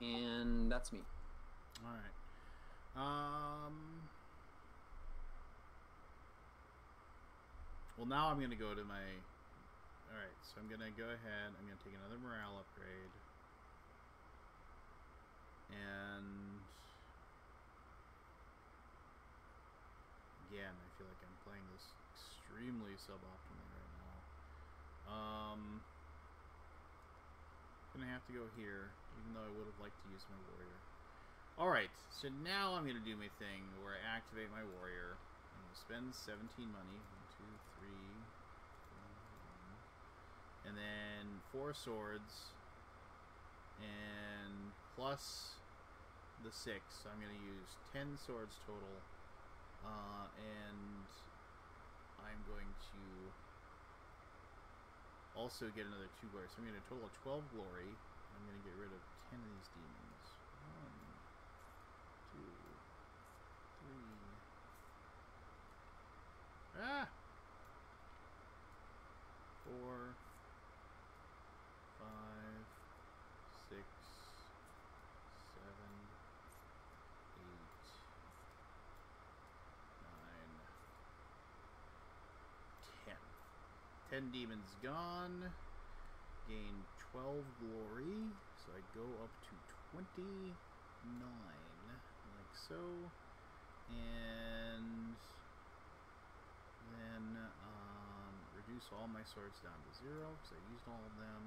B: And that's me.
A: All right. Um. Well, now I'm gonna go to my. All right, so I'm gonna go ahead. I'm gonna take another morale upgrade, and again, I feel like I'm playing this extremely suboptimally right now. Um, gonna have to go here, even though I would have liked to use my warrior. Alright, so now I'm gonna do my thing where I activate my warrior. I'm gonna spend 17 money. One, two, three, one. and then four swords, and plus the six. So I'm gonna use 10 swords total, uh, and I'm going to also get another two glory. So I'm gonna get a total of 12 glory. I'm gonna get rid of 10 of these demons. One, two, three. Ah! Four, 10 demons gone. Gain 12 glory. So I go up to 29, like so. And then um, reduce all my swords down to zero because I used all of them.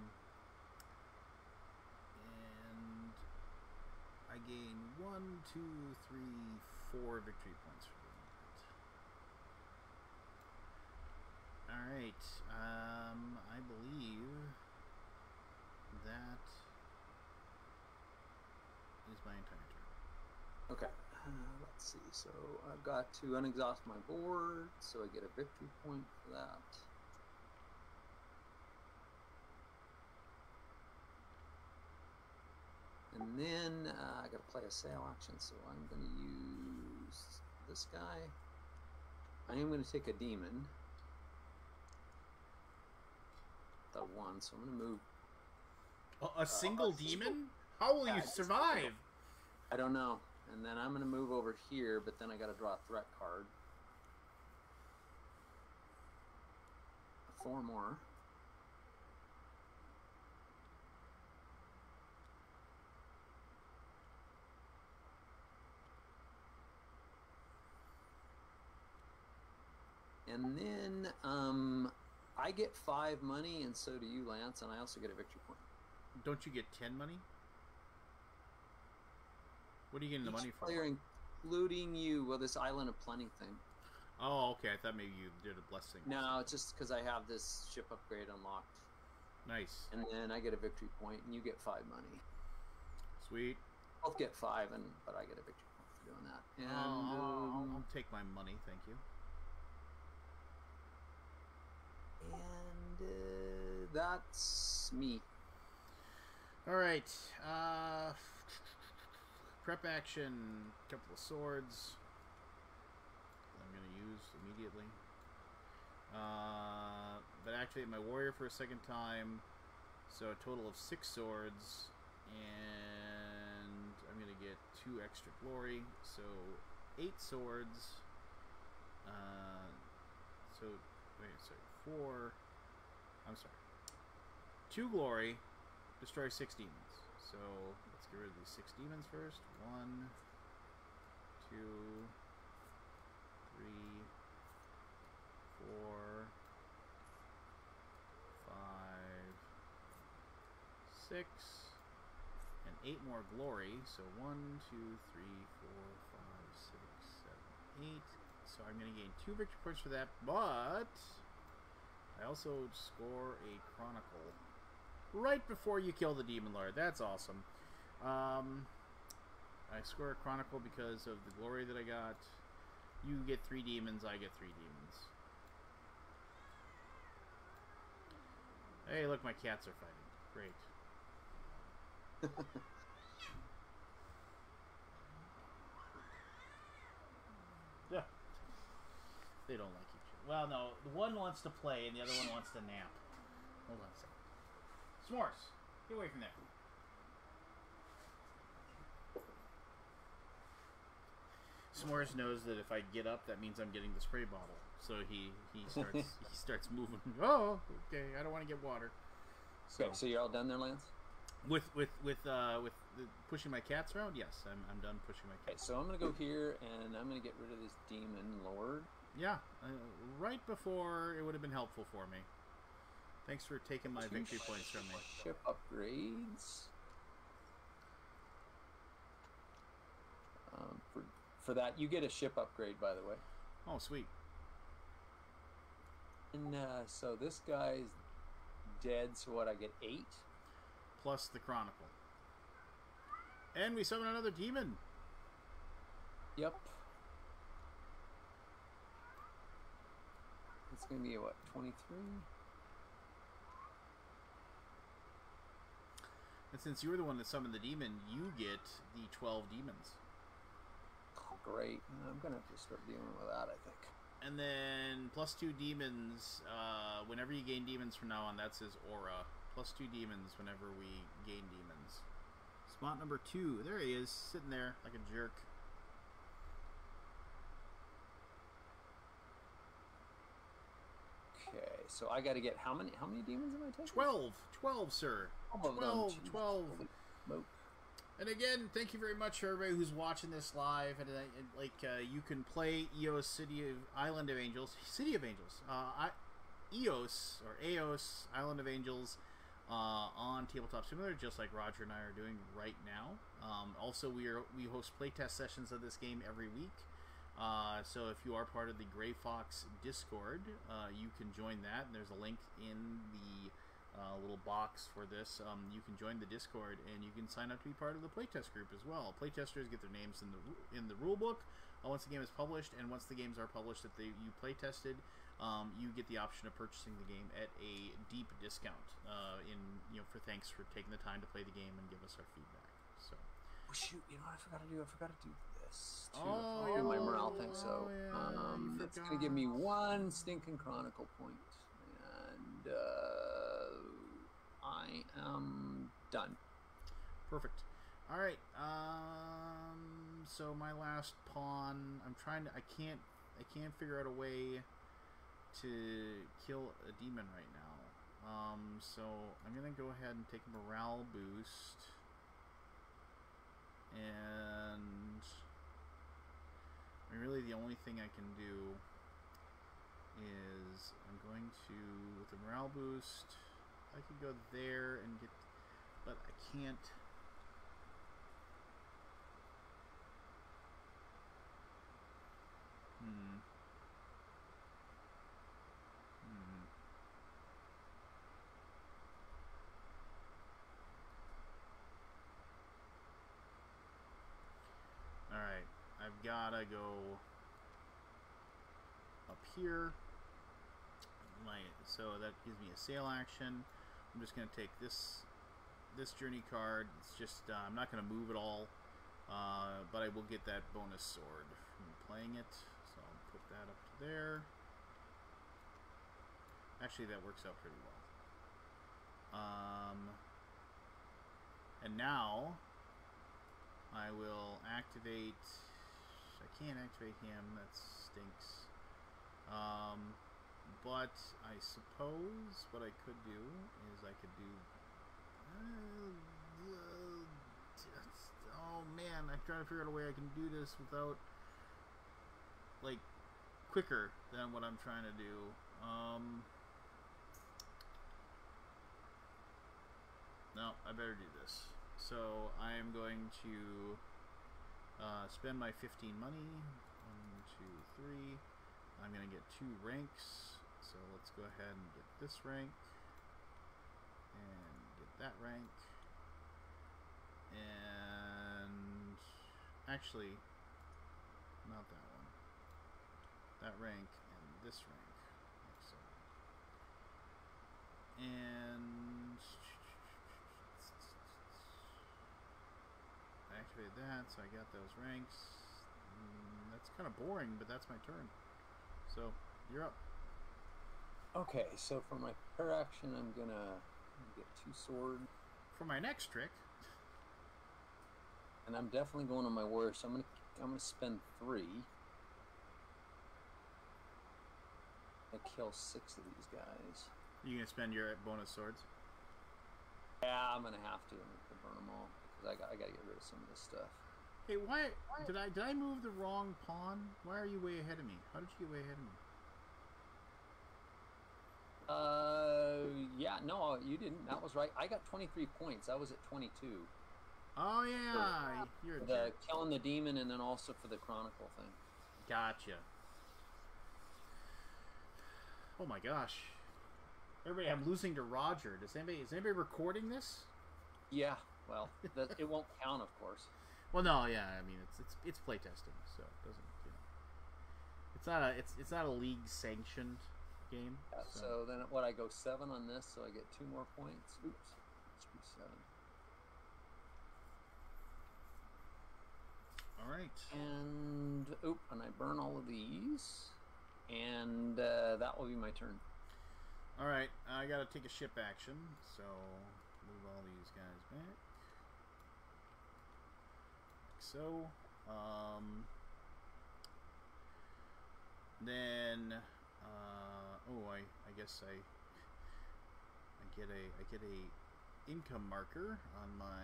A: And I gain one, two, three, four victory points from Alright, um, I believe that is my entire turn.
B: Okay. Uh, let's see. So I've got to unexhaust my board, so I get a victory point for that. And then uh, I got to play a sail action, so I'm going to use this guy. I am going to take a demon. The one, so I'm to move.
A: A, a single
B: a single-
A: demon? How will
B: Yeah,
A: you survive?
B: I don't know. And then I'm going to move over here, but then I got to draw a threat card. Four more. And then um, I get five money, and so do you, Lance, and I also get a victory point.
A: Don't you get 10 money? What are you getting the money for?
B: player, including you, well, this Island of Plenty thing.
A: Oh, okay. I thought maybe you did a blessing.
B: No, it's just because I have this ship upgrade unlocked,
A: Nice.
B: and then I get a victory point, and you get five money.
A: Sweet.
B: Both get five, and but I get a victory point for doing that. And
A: I'll, I'll-
B: um,
A: I'll take my money, thank you.
B: And uh, that's me.
A: All right. Uh, prep action. Couple of swords. I'm gonna use immediately. Uh, but activate my warrior for a second time. So a total of six swords, and I'm gonna get two extra glory. So eight swords. Uh, so wait, sorry, four. I'm sorry. Two glory, destroy six demons. So let's get rid of these six demons first. One, two, three, four, five, six, and eight more glory. So one, two, three, four, five, six, seven, eight. So I'm going to gain two victory points for that, but I also score a chronicle right before you kill the demon lord. That's awesome. Um, I score a chronicle because of the glory that I got. You get three demons, I get three demons. Hey, look, my cats are fighting. Great. yeah. They don't like. Well, no, the one wants to play and the other one wants to nap. Hold on a second. S'mores, get away from there. S'mores knows that if I get up, that means I'm getting the spray bottle. So he he starts he starts moving. Oh, okay. I don't want to get water. So,
B: Okay, so you're all done there, Lance?
A: with with with uh with the, pushing my cats around, yes, I'm I'm done pushing my cats.
B: Okay, so I'm gonna go here and I'm gonna get rid of this demon lord.
A: Yeah, uh, right before it would have been helpful for me. Thanks for taking my
B: Two
A: victory points from me.
B: Ship upgrades. Um, for for that, you get a ship upgrade, by the way.
A: Oh, sweet.
B: And uh, so this guy's dead. So what? I get eight.
A: Plus the chronicle. And we summon another demon.
B: Yep. It's gonna be what? Twenty-three.
A: And since you were the one that summoned the demon, you get the 12 demons.
B: Oh, great. I'm gonna have to start dealing with that. I think.
A: And then plus two demons, uh, whenever you gain demons from now on, that's his aura. Plus two demons whenever we gain demons. Spot number two. There he is, sitting there like a jerk.
B: Okay, so I got to get how many? How many demons am I taking?
A: 12. 12, sir.
B: Twelve
A: 12, 12.
B: holy.
A: And again, thank you very much for everybody who's watching this live. And, uh, and, like, uh, you can play EOS City of Island of Angels, City of Angels, uh, I, EOS or AOS Island of Angels uh, on Tabletop Simulator, just like Roger and I are doing right now. Um, also, we are we host playtest sessions of this game every week. Uh, so if you are part of the Grey Fox Discord, uh, you can join that. And there's a link in the uh, little box for this. Um, you can join the Discord and you can sign up to be part of the playtest group as well. Playtesters get their names in the in the rule book uh, once the game is published, and once the games are published that they you playtested, um, you get the option of purchasing the game at a deep discount. Uh, in you know for thanks for taking the time to play the game and give us our feedback. So
B: Oh shoot! You know what I forgot to do? I forgot to do Too.
A: Oh,
B: do my morale thing. So
A: oh, yeah,
B: um, that's gonna give me one stinking chronicle point, and uh, I am done.
A: Perfect. All right. Um. So my last pawn. I'm trying to. I can't. I can't figure out a way to kill a demon right now. Um. So I'm gonna go ahead and take a morale boost. And I mean, really, the only thing I can do is I'm going to with the morale boost. I could go there and get but I can't. Hmm. Alright, I've gotta go up here. My so that gives me a sail action. I'm just gonna take this this journey card. It's just uh, I'm not going to move it all, uh, but I will get that bonus sword from playing it. So I'll put that up to there. Actually, that works out pretty well. Um, and now I will activate. Can't activate him. That stinks. Um, but I suppose what I could do is I could do. Uh, uh, oh man, I'm trying to figure out a way I can do this without, like, quicker than what I'm trying to do. Um, no, I better do this. So I am going to uh, spend my 15 money. One, two, three. I'm going to get two ranks. So let's go ahead and get this rank. And get that rank. And actually, not that one. That rank and this rank. Like so. And I activated that, so I got those ranks. Mm, that's kind of boring, but that's my turn. So, you're up.
B: Okay, so for my prayer action, I'm gonna get two sword,
A: For my next trick,
B: and I'm definitely going on my worst. I'm gonna I'm gonna spend three. I kill six of these guys.
A: you to spend your bonus swords.
B: Yeah, I'm gonna have to. I'm gonna burn them all I got I gotta get rid of some of this stuff.
A: Hey, why did I did I move the wrong pawn? Why are you way ahead of me? How did you get way ahead of me?
B: Uh, yeah, no, you didn't. That was right. I got 23 points. I was at 22.
A: Oh yeah, you're a
B: The
A: jerk.
B: killing the demon, and then also for the chronicle thing.
A: Gotcha. Oh my gosh. Everybody, I'm losing to Roger. Does anybody is anybody recording this?
B: Yeah, well, that, it won't count, of course.
A: Well, no, yeah. I mean, it's it's it's playtesting, so it doesn't. You know, it's not a it's it's not a league sanctioned game.
B: Yeah, so then what? I go seven on this, so I get two more points. Oops, let's be seven.
A: all right.
B: And oop, and I burn all of these, and uh, that will be my turn.
A: All right. I gotta take a ship action, so move all these guys back. So. Um. Then. Uh, oh, I I guess I. I get a I get a income marker on my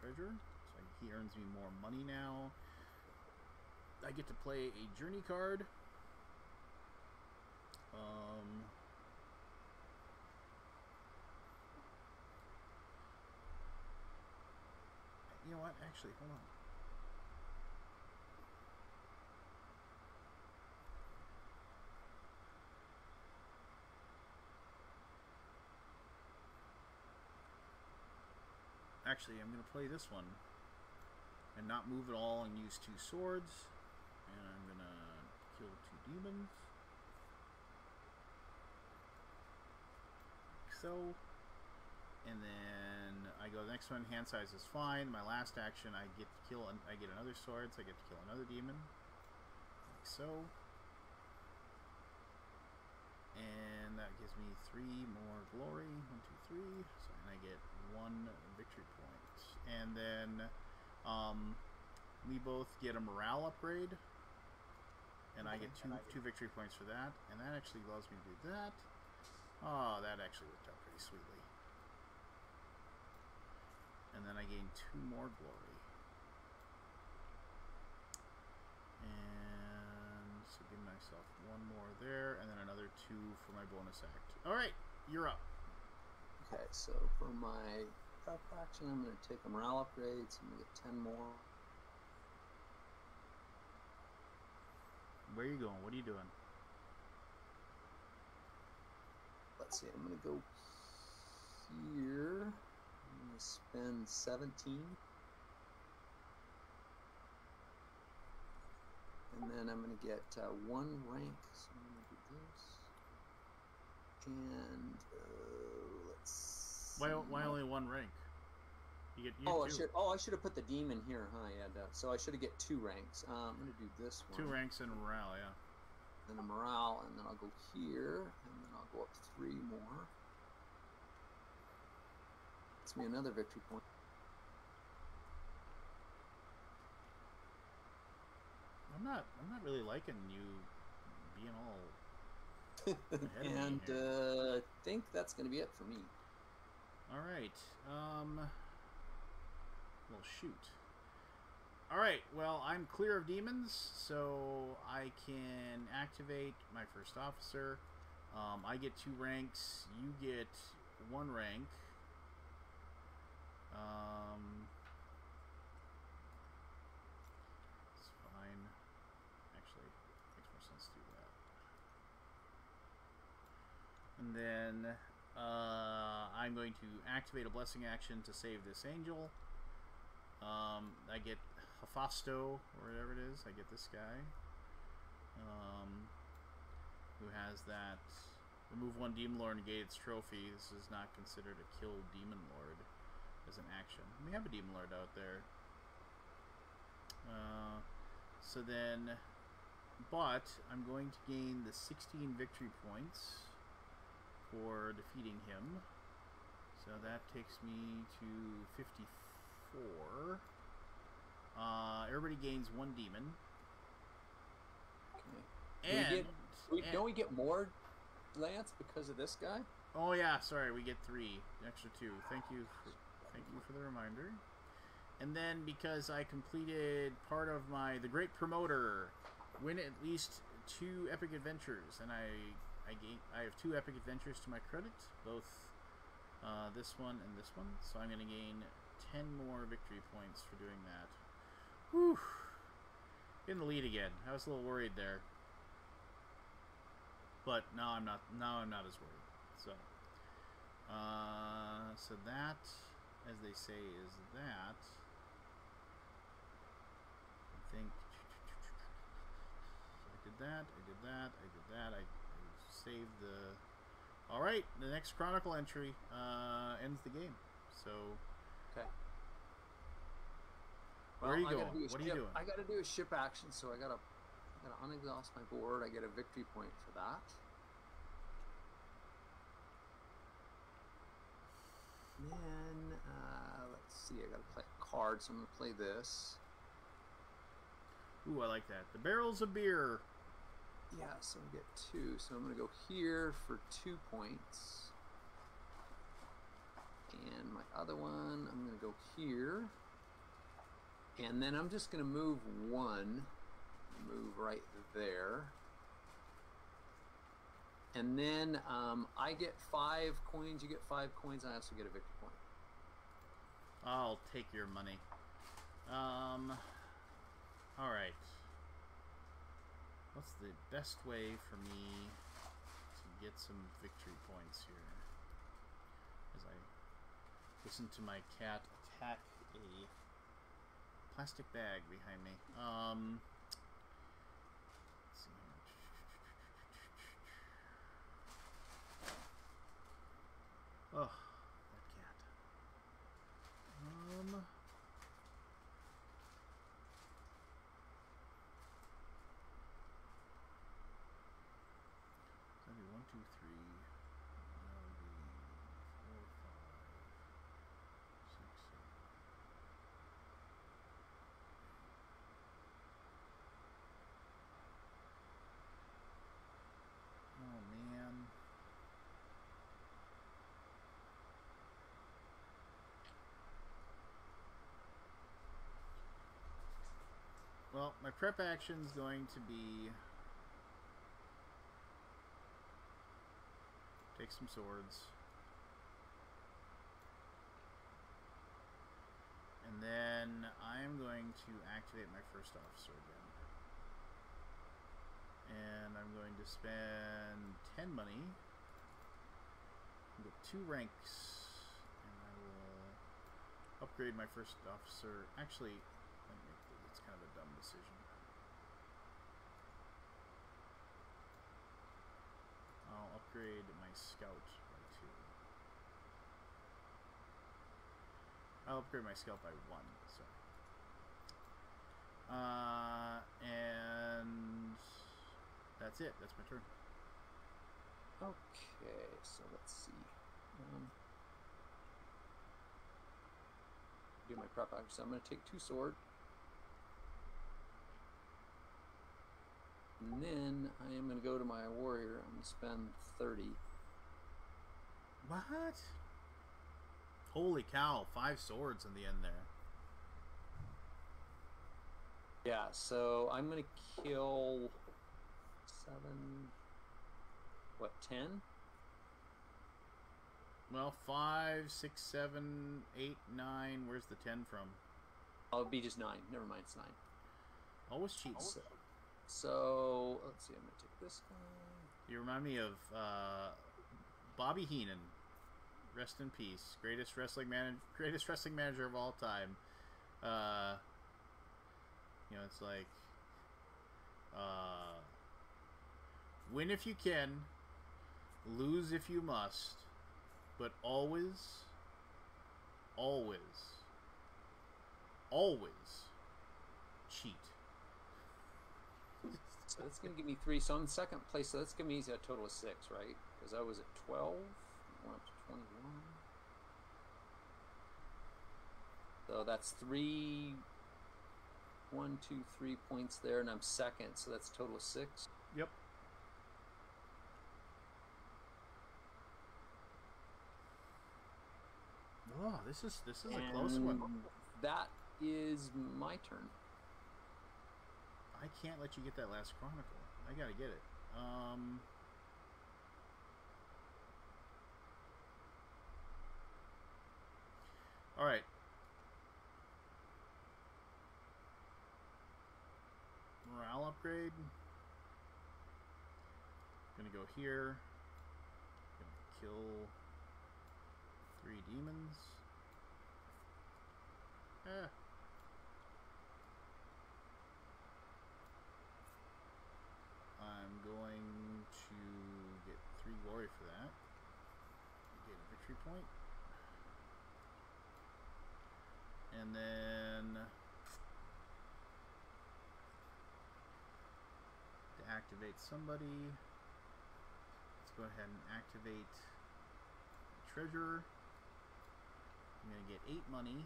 A: treasure, so he earns me more money now. I get to play a journey card. Um, you know what? Actually, hold on. Actually, I'm going to play this one and not move at all and use two swords. And I'm going to kill two demons. Like so. And then I go the next one. Hand size is fine. My last action, I get to kill. An, I get another sword, so I get to kill another demon. Like so. And that gives me three more glory. One, two, three. So and I get one victory point. And then um, we both get a morale upgrade. And I get two two victory points for that. And that actually allows me to do that. Oh, that actually worked out pretty sweetly. And then I gain two more glory. And so give myself one more there, and then another two for my bonus act. All right, you're up.
B: Okay, so for my prep action, I'm going to take a morale upgrade, so I'm going to get 10 more.
A: Where are you going? What are you doing?
B: Let's see, I'm going to go here. To spend 17. And then I'm going to get uh, one rank. So I'm to do this. And uh, let's
A: Why, why only one rank? You get you
B: Oh, I should. Oh, I should have put the demon here, huh? Yeah, duh. so I should have get two ranks. Um, I'm gonna do this one.
A: two ranks in morale. Yeah.
B: Then a morale, and then I'll go here, and then I'll go up three more. Me another victory point.
A: I'm not. I'm not really liking you being all. Ahead of me
B: and uh, I think that's gonna be it for me.
A: All right. Um. Well, shoot. All right. Well, I'm clear of demons, so I can activate my first officer. Um, I get two ranks. You get one rank. Um. It's fine. Actually, makes more sense to do that. And then uh, I'm going to activate a blessing action to save this angel. Um, I get Hephasto, or whatever it is. I get this guy. Um, who has that. Remove one Demon Lord and its trophy. This is not considered a kill Demon Lord as an action. We have a Demon Lord out there. Uh, so then. But I'm going to gain the 16 victory points for defeating him. So that takes me to 54. Uh, everybody gains one demon.
B: Okay. We
A: And,
B: get- We, don't we get more lance because of this guy?
A: oh yeah, sorry, we get three, extra two. Thank you, for, thank you for the reminder. And then because I completed part of my the Great Promoter, win at least two epic adventures, and I I gain I have two epic adventures to my credit, both uh, this one and this one. So I'm going to gain ten more victory points for doing that. Whew. In the lead again. I was a little worried there, but now I'm not. Now I'm not as worried. So, uh, so that, as they say, is that. I think I did that. I did that. I did that. I, I saved the. All right, the next chronicle entry uh, ends the game. So
B: Okay.
A: Where are you
B: I
A: going? What are you
B: ship-
A: doing?
B: I got to do a ship action, so I got to I got to unexhaust my board. I get a victory point for that. Then uh, let's see. I got to play a card, so I'm gonna play this.
A: Ooh, I like that. The barrels of beer.
B: Yeah, so I get two. So I'm gonna go here for two points. And my other one, I'm gonna go here. And then I'm just gonna move one. Move right there. And then um, I get five coins, you get five coins, I also get a victory.
A: I'll take your money. Um. All right. What's the best way for me to get some victory points here? As I listen to my cat attack a plastic bag behind me. Um. Oh. Um. That'd be one, two, three. That would be four, five, six, seven. Oh man. Well, my prep action is going to be take some swords. And then I'm going to activate my first officer again. And I'm going to spend 10 money. Get two ranks. And I will upgrade my first officer. Actually, let me make this, it's kind of a dumb decision. I'll upgrade my scout by two. I'll upgrade my scout by one. So. Uh, and that's it. That's my turn.
B: Okay, so let's see. Um, do my prep action. So I'm going to take two sword. And then I am going to go to my warrior. I'm going to spend 30.
A: What? Holy cow! Five swords in the end there.
B: Yeah, so I'm going to kill seven. What, 10?
A: Well, five, six, seven, eight, nine. Where's the ten from?
B: Oh, it'd be just nine. Never mind, it's nine.
A: Always cheating.
B: So, so let's see. I'm gonna take this guy.
A: You remind me of uh, Bobby Heenan. Rest in peace. Greatest wrestling man, greatest wrestling manager of all time. Uh, you know, it's like uh, win if you can, lose if you must, but always, always, always cheat.
B: So that's gonna give me three. So I'm in second place. So that's gonna be a total of six, right? Because I was at 12. I went up to 21. So that's three, one, two, three points there, and I'm second. So that's a total of six.
A: Yep. Oh, this is this is a close one.
B: That is my turn.
A: I can't let you get that last chronicle. I gotta get it. Um. All right. Morale upgrade. Gonna go here. Gonna kill three demons. Eh. I'm going to get three glory for that. Get a victory point. And then to activate somebody, let's go ahead and activate treasurer. I'm gonna get eight money.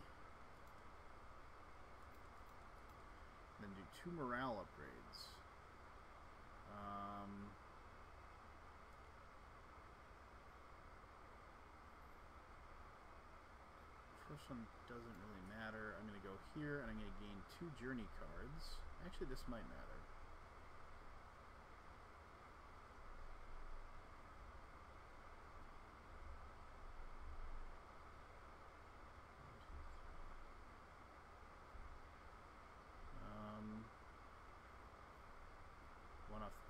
A: Then do two morale upgrades. Um, first one doesn't really matter. I'm going to go here and I'm going to gain two journey cards. Actually, this might matter. Um,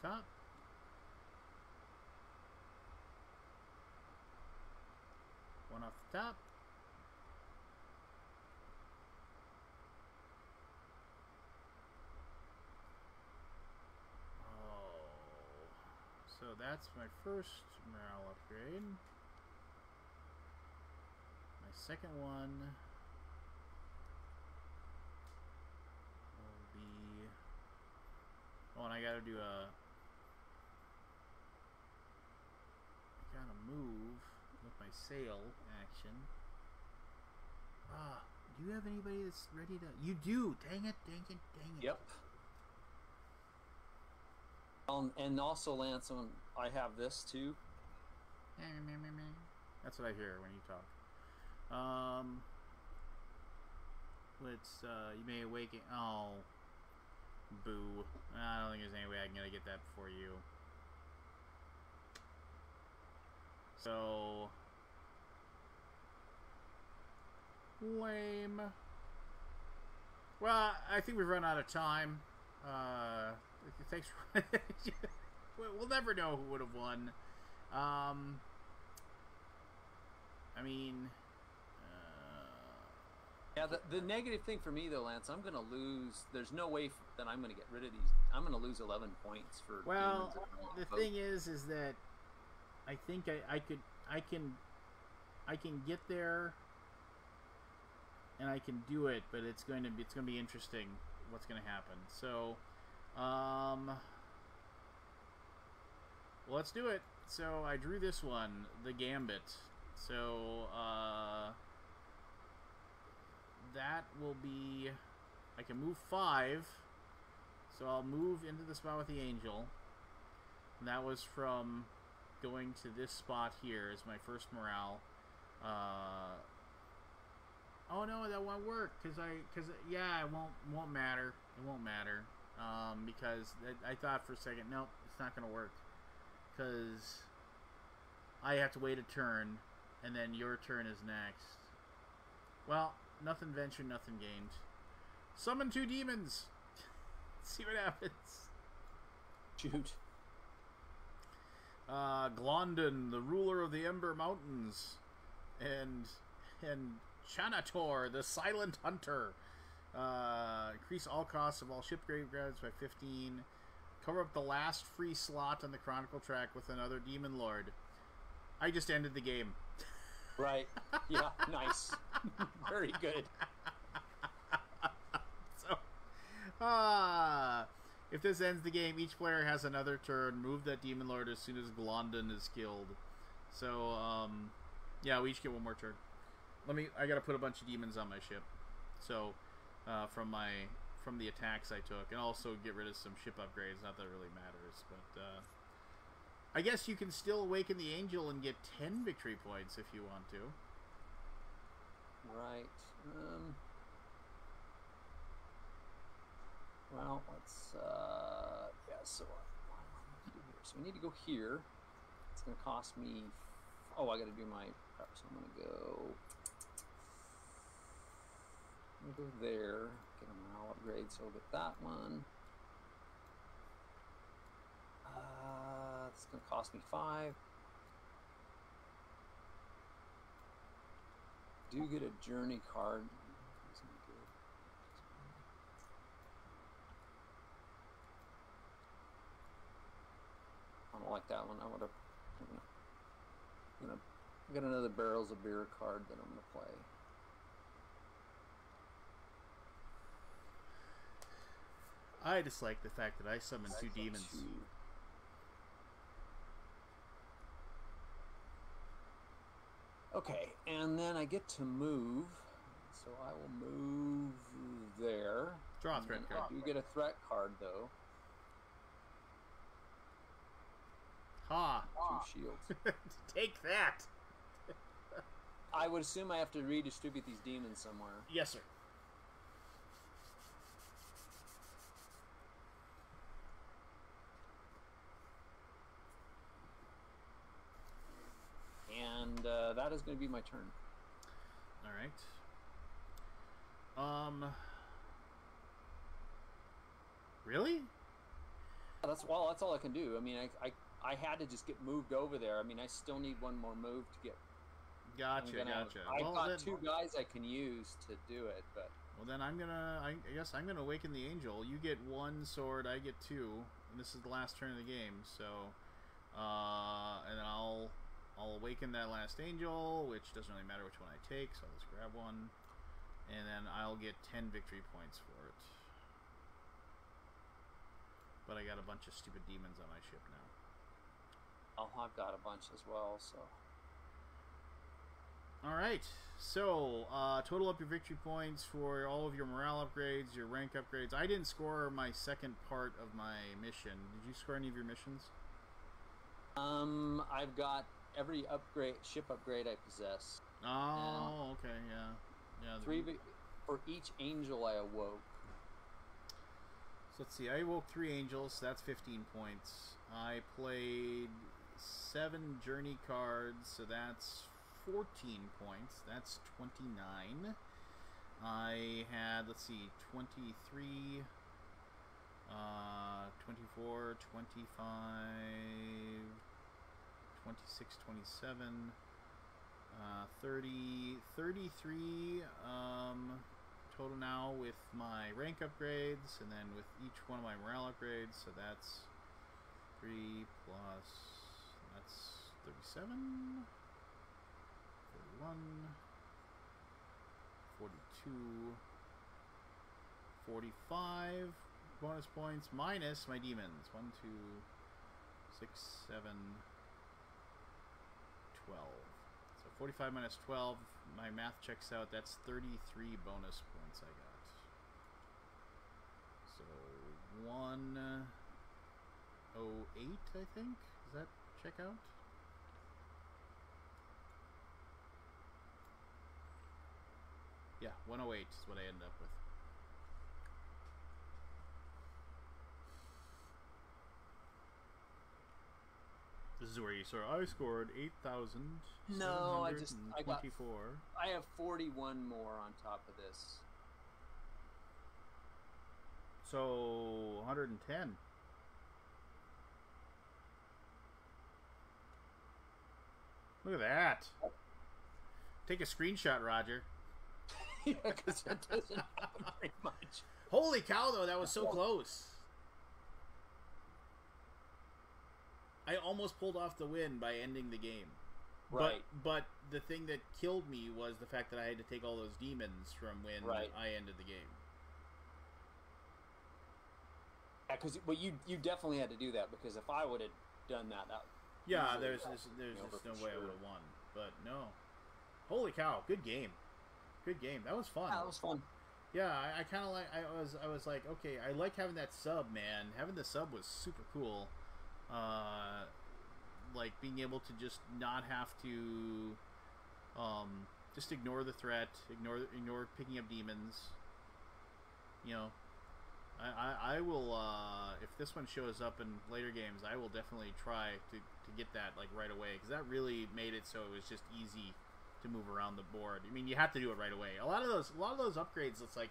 A: top. One off the top. Oh. So that's my first morale upgrade. My second one will be. Oh, and I gotta do a. I gotta move with my sail action. Ah, do you have anybody that's ready to? You do. Dang it! Dang it! Dang it!
B: Yep. Um, and also, Lance, um, I have this too.
A: That's what I hear when you talk. Um, let's. Uh, you may awaken. Oh, boo! I don't think there's any way I can gonna get that before you. So lame. Well, I think we've run out of time. Uh, thanks. For we'll never know who would have won. Um, I mean, uh,
B: Yeah, the, the negative thing for me though, Lance, I'm gonna lose. There's no way f- that I'm gonna get rid of these. I'm gonna lose 11 points for.
A: well,
B: demons if I
A: the
B: vote.
A: thing is, is that I think I, I could, I can, I can get there and I can do it, but it's going to be it's going to be interesting what's going to happen. So, um, let's do it. So I drew this one, the Gambit. So uh, that will be I can move five. So I'll move into the spot with the angel. And that was from going to this spot here as my first morale. Uh, oh no, that won't work because I because yeah, it won't won't matter. It won't matter um, because I, I thought for a second, nope, it's not gonna work because I have to wait a turn and then your turn is next. Well, nothing ventured, nothing gained. Summon two demons. See what happens.
B: Shoot.
A: Uh, Glondon, the ruler of the Ember Mountains, and and Chanator, the Silent Hunter. Uh, increase all costs of all ship graveyards by 15. Cover up the last free slot on the Chronicle track with another Demon Lord. I just ended the game.
B: Right. Yeah, nice. Very good.
A: so, ah, if this ends the game, each player has another turn. Move that Demon Lord as soon as Glondon is killed. So, um, yeah, we each get one more turn. Let me. I gotta put a bunch of demons on my ship. So, uh, from my from the attacks I took, and also get rid of some ship upgrades. Not that it really matters, but uh, I guess you can still awaken the angel and get ten victory points if you want to.
B: Right. Um, well, let's. Uh, yeah. So what do here? So we need to go here. It's going to cost me. Oh, I got to do my. So I'm going to go. Gonna go there. Get a morale upgrade. So we'll get that one. Uh, it's going to cost me five. Do get a journey card. I don't like that one. I would have. I'm gonna, I'm gonna I got another barrels of beer card that I'm gonna play.
A: I dislike the fact that I summoned two demons.
B: Okay, and then I get to move, so I will move there.
A: Draw a threat card.
B: I do get a threat card though.
A: Ha!
B: Two shields.
A: Take that!
B: I would assume I have to redistribute these demons somewhere.
A: Yes, sir.
B: And uh, that is going to be my turn.
A: All right. Um. Really?
B: That's well. That's all I can do. I mean, I, I I had to just get moved over there. I mean, I still need one more move to get.
A: Gotcha,
B: gonna-
A: gotcha.
B: I've
A: well,
B: got
A: then,
B: two guys I can use to do it, but
A: well, then I'm gonna. I, I guess I'm gonna awaken the angel. You get one sword, I get two, and this is the last turn of the game. So, uh, and then I'll I'll awaken that last angel, which doesn't really matter which one I take. So let's grab one, and then I'll get ten victory points for it. But I got a bunch of stupid demons on my ship now.
B: I'll, I've got a bunch as well. So
A: All right. So, uh, total up your victory points for all of your morale upgrades, your rank upgrades. I didn't score my second part of my mission. Did you score any of your missions?
B: um, I've got every upgrade ship upgrade I possess.
A: Oh, okay, yeah, yeah.
B: Three for each angel I awoke.
A: So let's see. I awoke three angels. So that's fifteen points. I played seven journey cards, so that's fourteen points. That's twenty-nine. I had let's see, 23, uh, 24, 25, 26, 27, uh, 30, 33 um, total now with my rank upgrades, and then with each one of my morale upgrades. So that's three plus that's 37, 41, 42, 45 bonus points minus my demons. 1, 2, 6, 7, 12. So 45 minus 12, my math checks out. That's 33 bonus points I got. So 108, I think. Does that check out? Yeah, 108 is what I end up with. This is where you saw I scored 8,000.
B: No, I just- I got-
A: 24.
B: I have 41 more on top of this.
A: So 110. Look at that. Take a screenshot, Roger.
B: yeah, because it doesn't happen very much.
A: Holy cow, though, that was so close. I almost pulled off the win by ending the game.
B: Right.
A: But, but the thing that killed me was the fact that I had to take all those demons from when
B: Right.
A: I ended the game.
B: Yeah, because well, you you definitely had to do that because if I would have done that, that
A: Yeah,
B: Easily
A: there's there's just no
B: for
A: way I would have won. But no. Holy cow, good game. Good game. That was fun.
B: yeah, that was fun.
A: Yeah, I, I kind of like. I was. I was like, okay, I like having that sub, man. Having the sub was super cool. Uh, like being able to just not have to, um, just ignore the threat, ignore ignore picking up demons. You know, I I, I will. Uh, if this one shows up in later games, I will definitely try to to get that like right away because that really made it so it was just easy to move around the board. I mean, you have to do it right away. A lot of those, a lot of those upgrades, it's like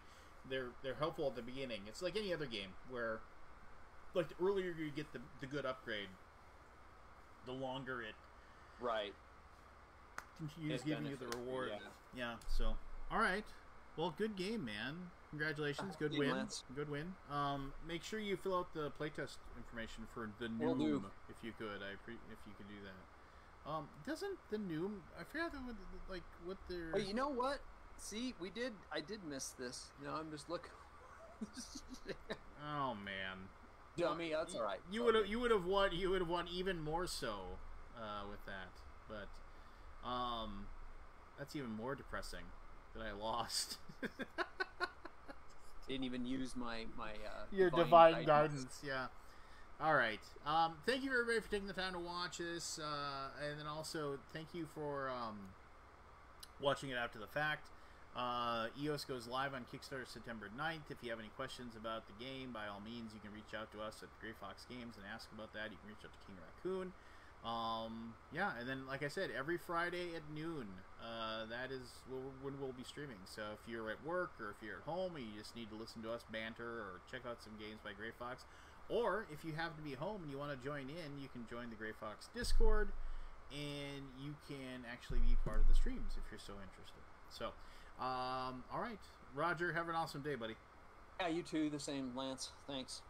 A: they're they're helpful at the beginning. It's like any other game where, like the earlier you get the the good upgrade, the longer it
B: Right.
A: continues
B: It
A: giving you the reward.
B: yeah.
A: Yeah. So, all right. Well, good game, man. Congratulations. Good
B: Game,
A: win.
B: Lance.
A: Good win. Um, make sure you fill out the playtest information for the
B: Will
A: Noom,
B: do.
A: if you could. I pre- if you could do that. Um, doesn't the Noom? I forgot what, like what their.
B: Oh, you know what? See, we did. I did miss this. No, I'm just looking.
A: Oh man.
B: Dummy, that's all right.
A: You would have you would have won you would have won even more so uh, with that, but um, that's even more depressing that I lost.
B: didn't even use my my uh,
A: Your divine guidance, yeah. All right. Um, thank you everybody for taking the time to watch this, uh, and then also thank you for um, watching it after the fact. Uh, EOS goes live on Kickstarter September 9th. If you have any questions about the game, by all means, you can reach out to us at Grey Fox Games and ask about that. You can reach out to King Racoon. Um, yeah, and then, like I said, every Friday at noon, uh, that is when we'll be streaming. So if you're at work or if you're at home and you just need to listen to us banter or check out some games by Grey Fox, or if you happen to be home and you want to join in, you can join the Grey Fox Discord and you can actually be part of the streams if you're so interested. So, um, all right, Roger, have an awesome day, buddy.
B: Yeah, you too. The same, Lance. Thanks.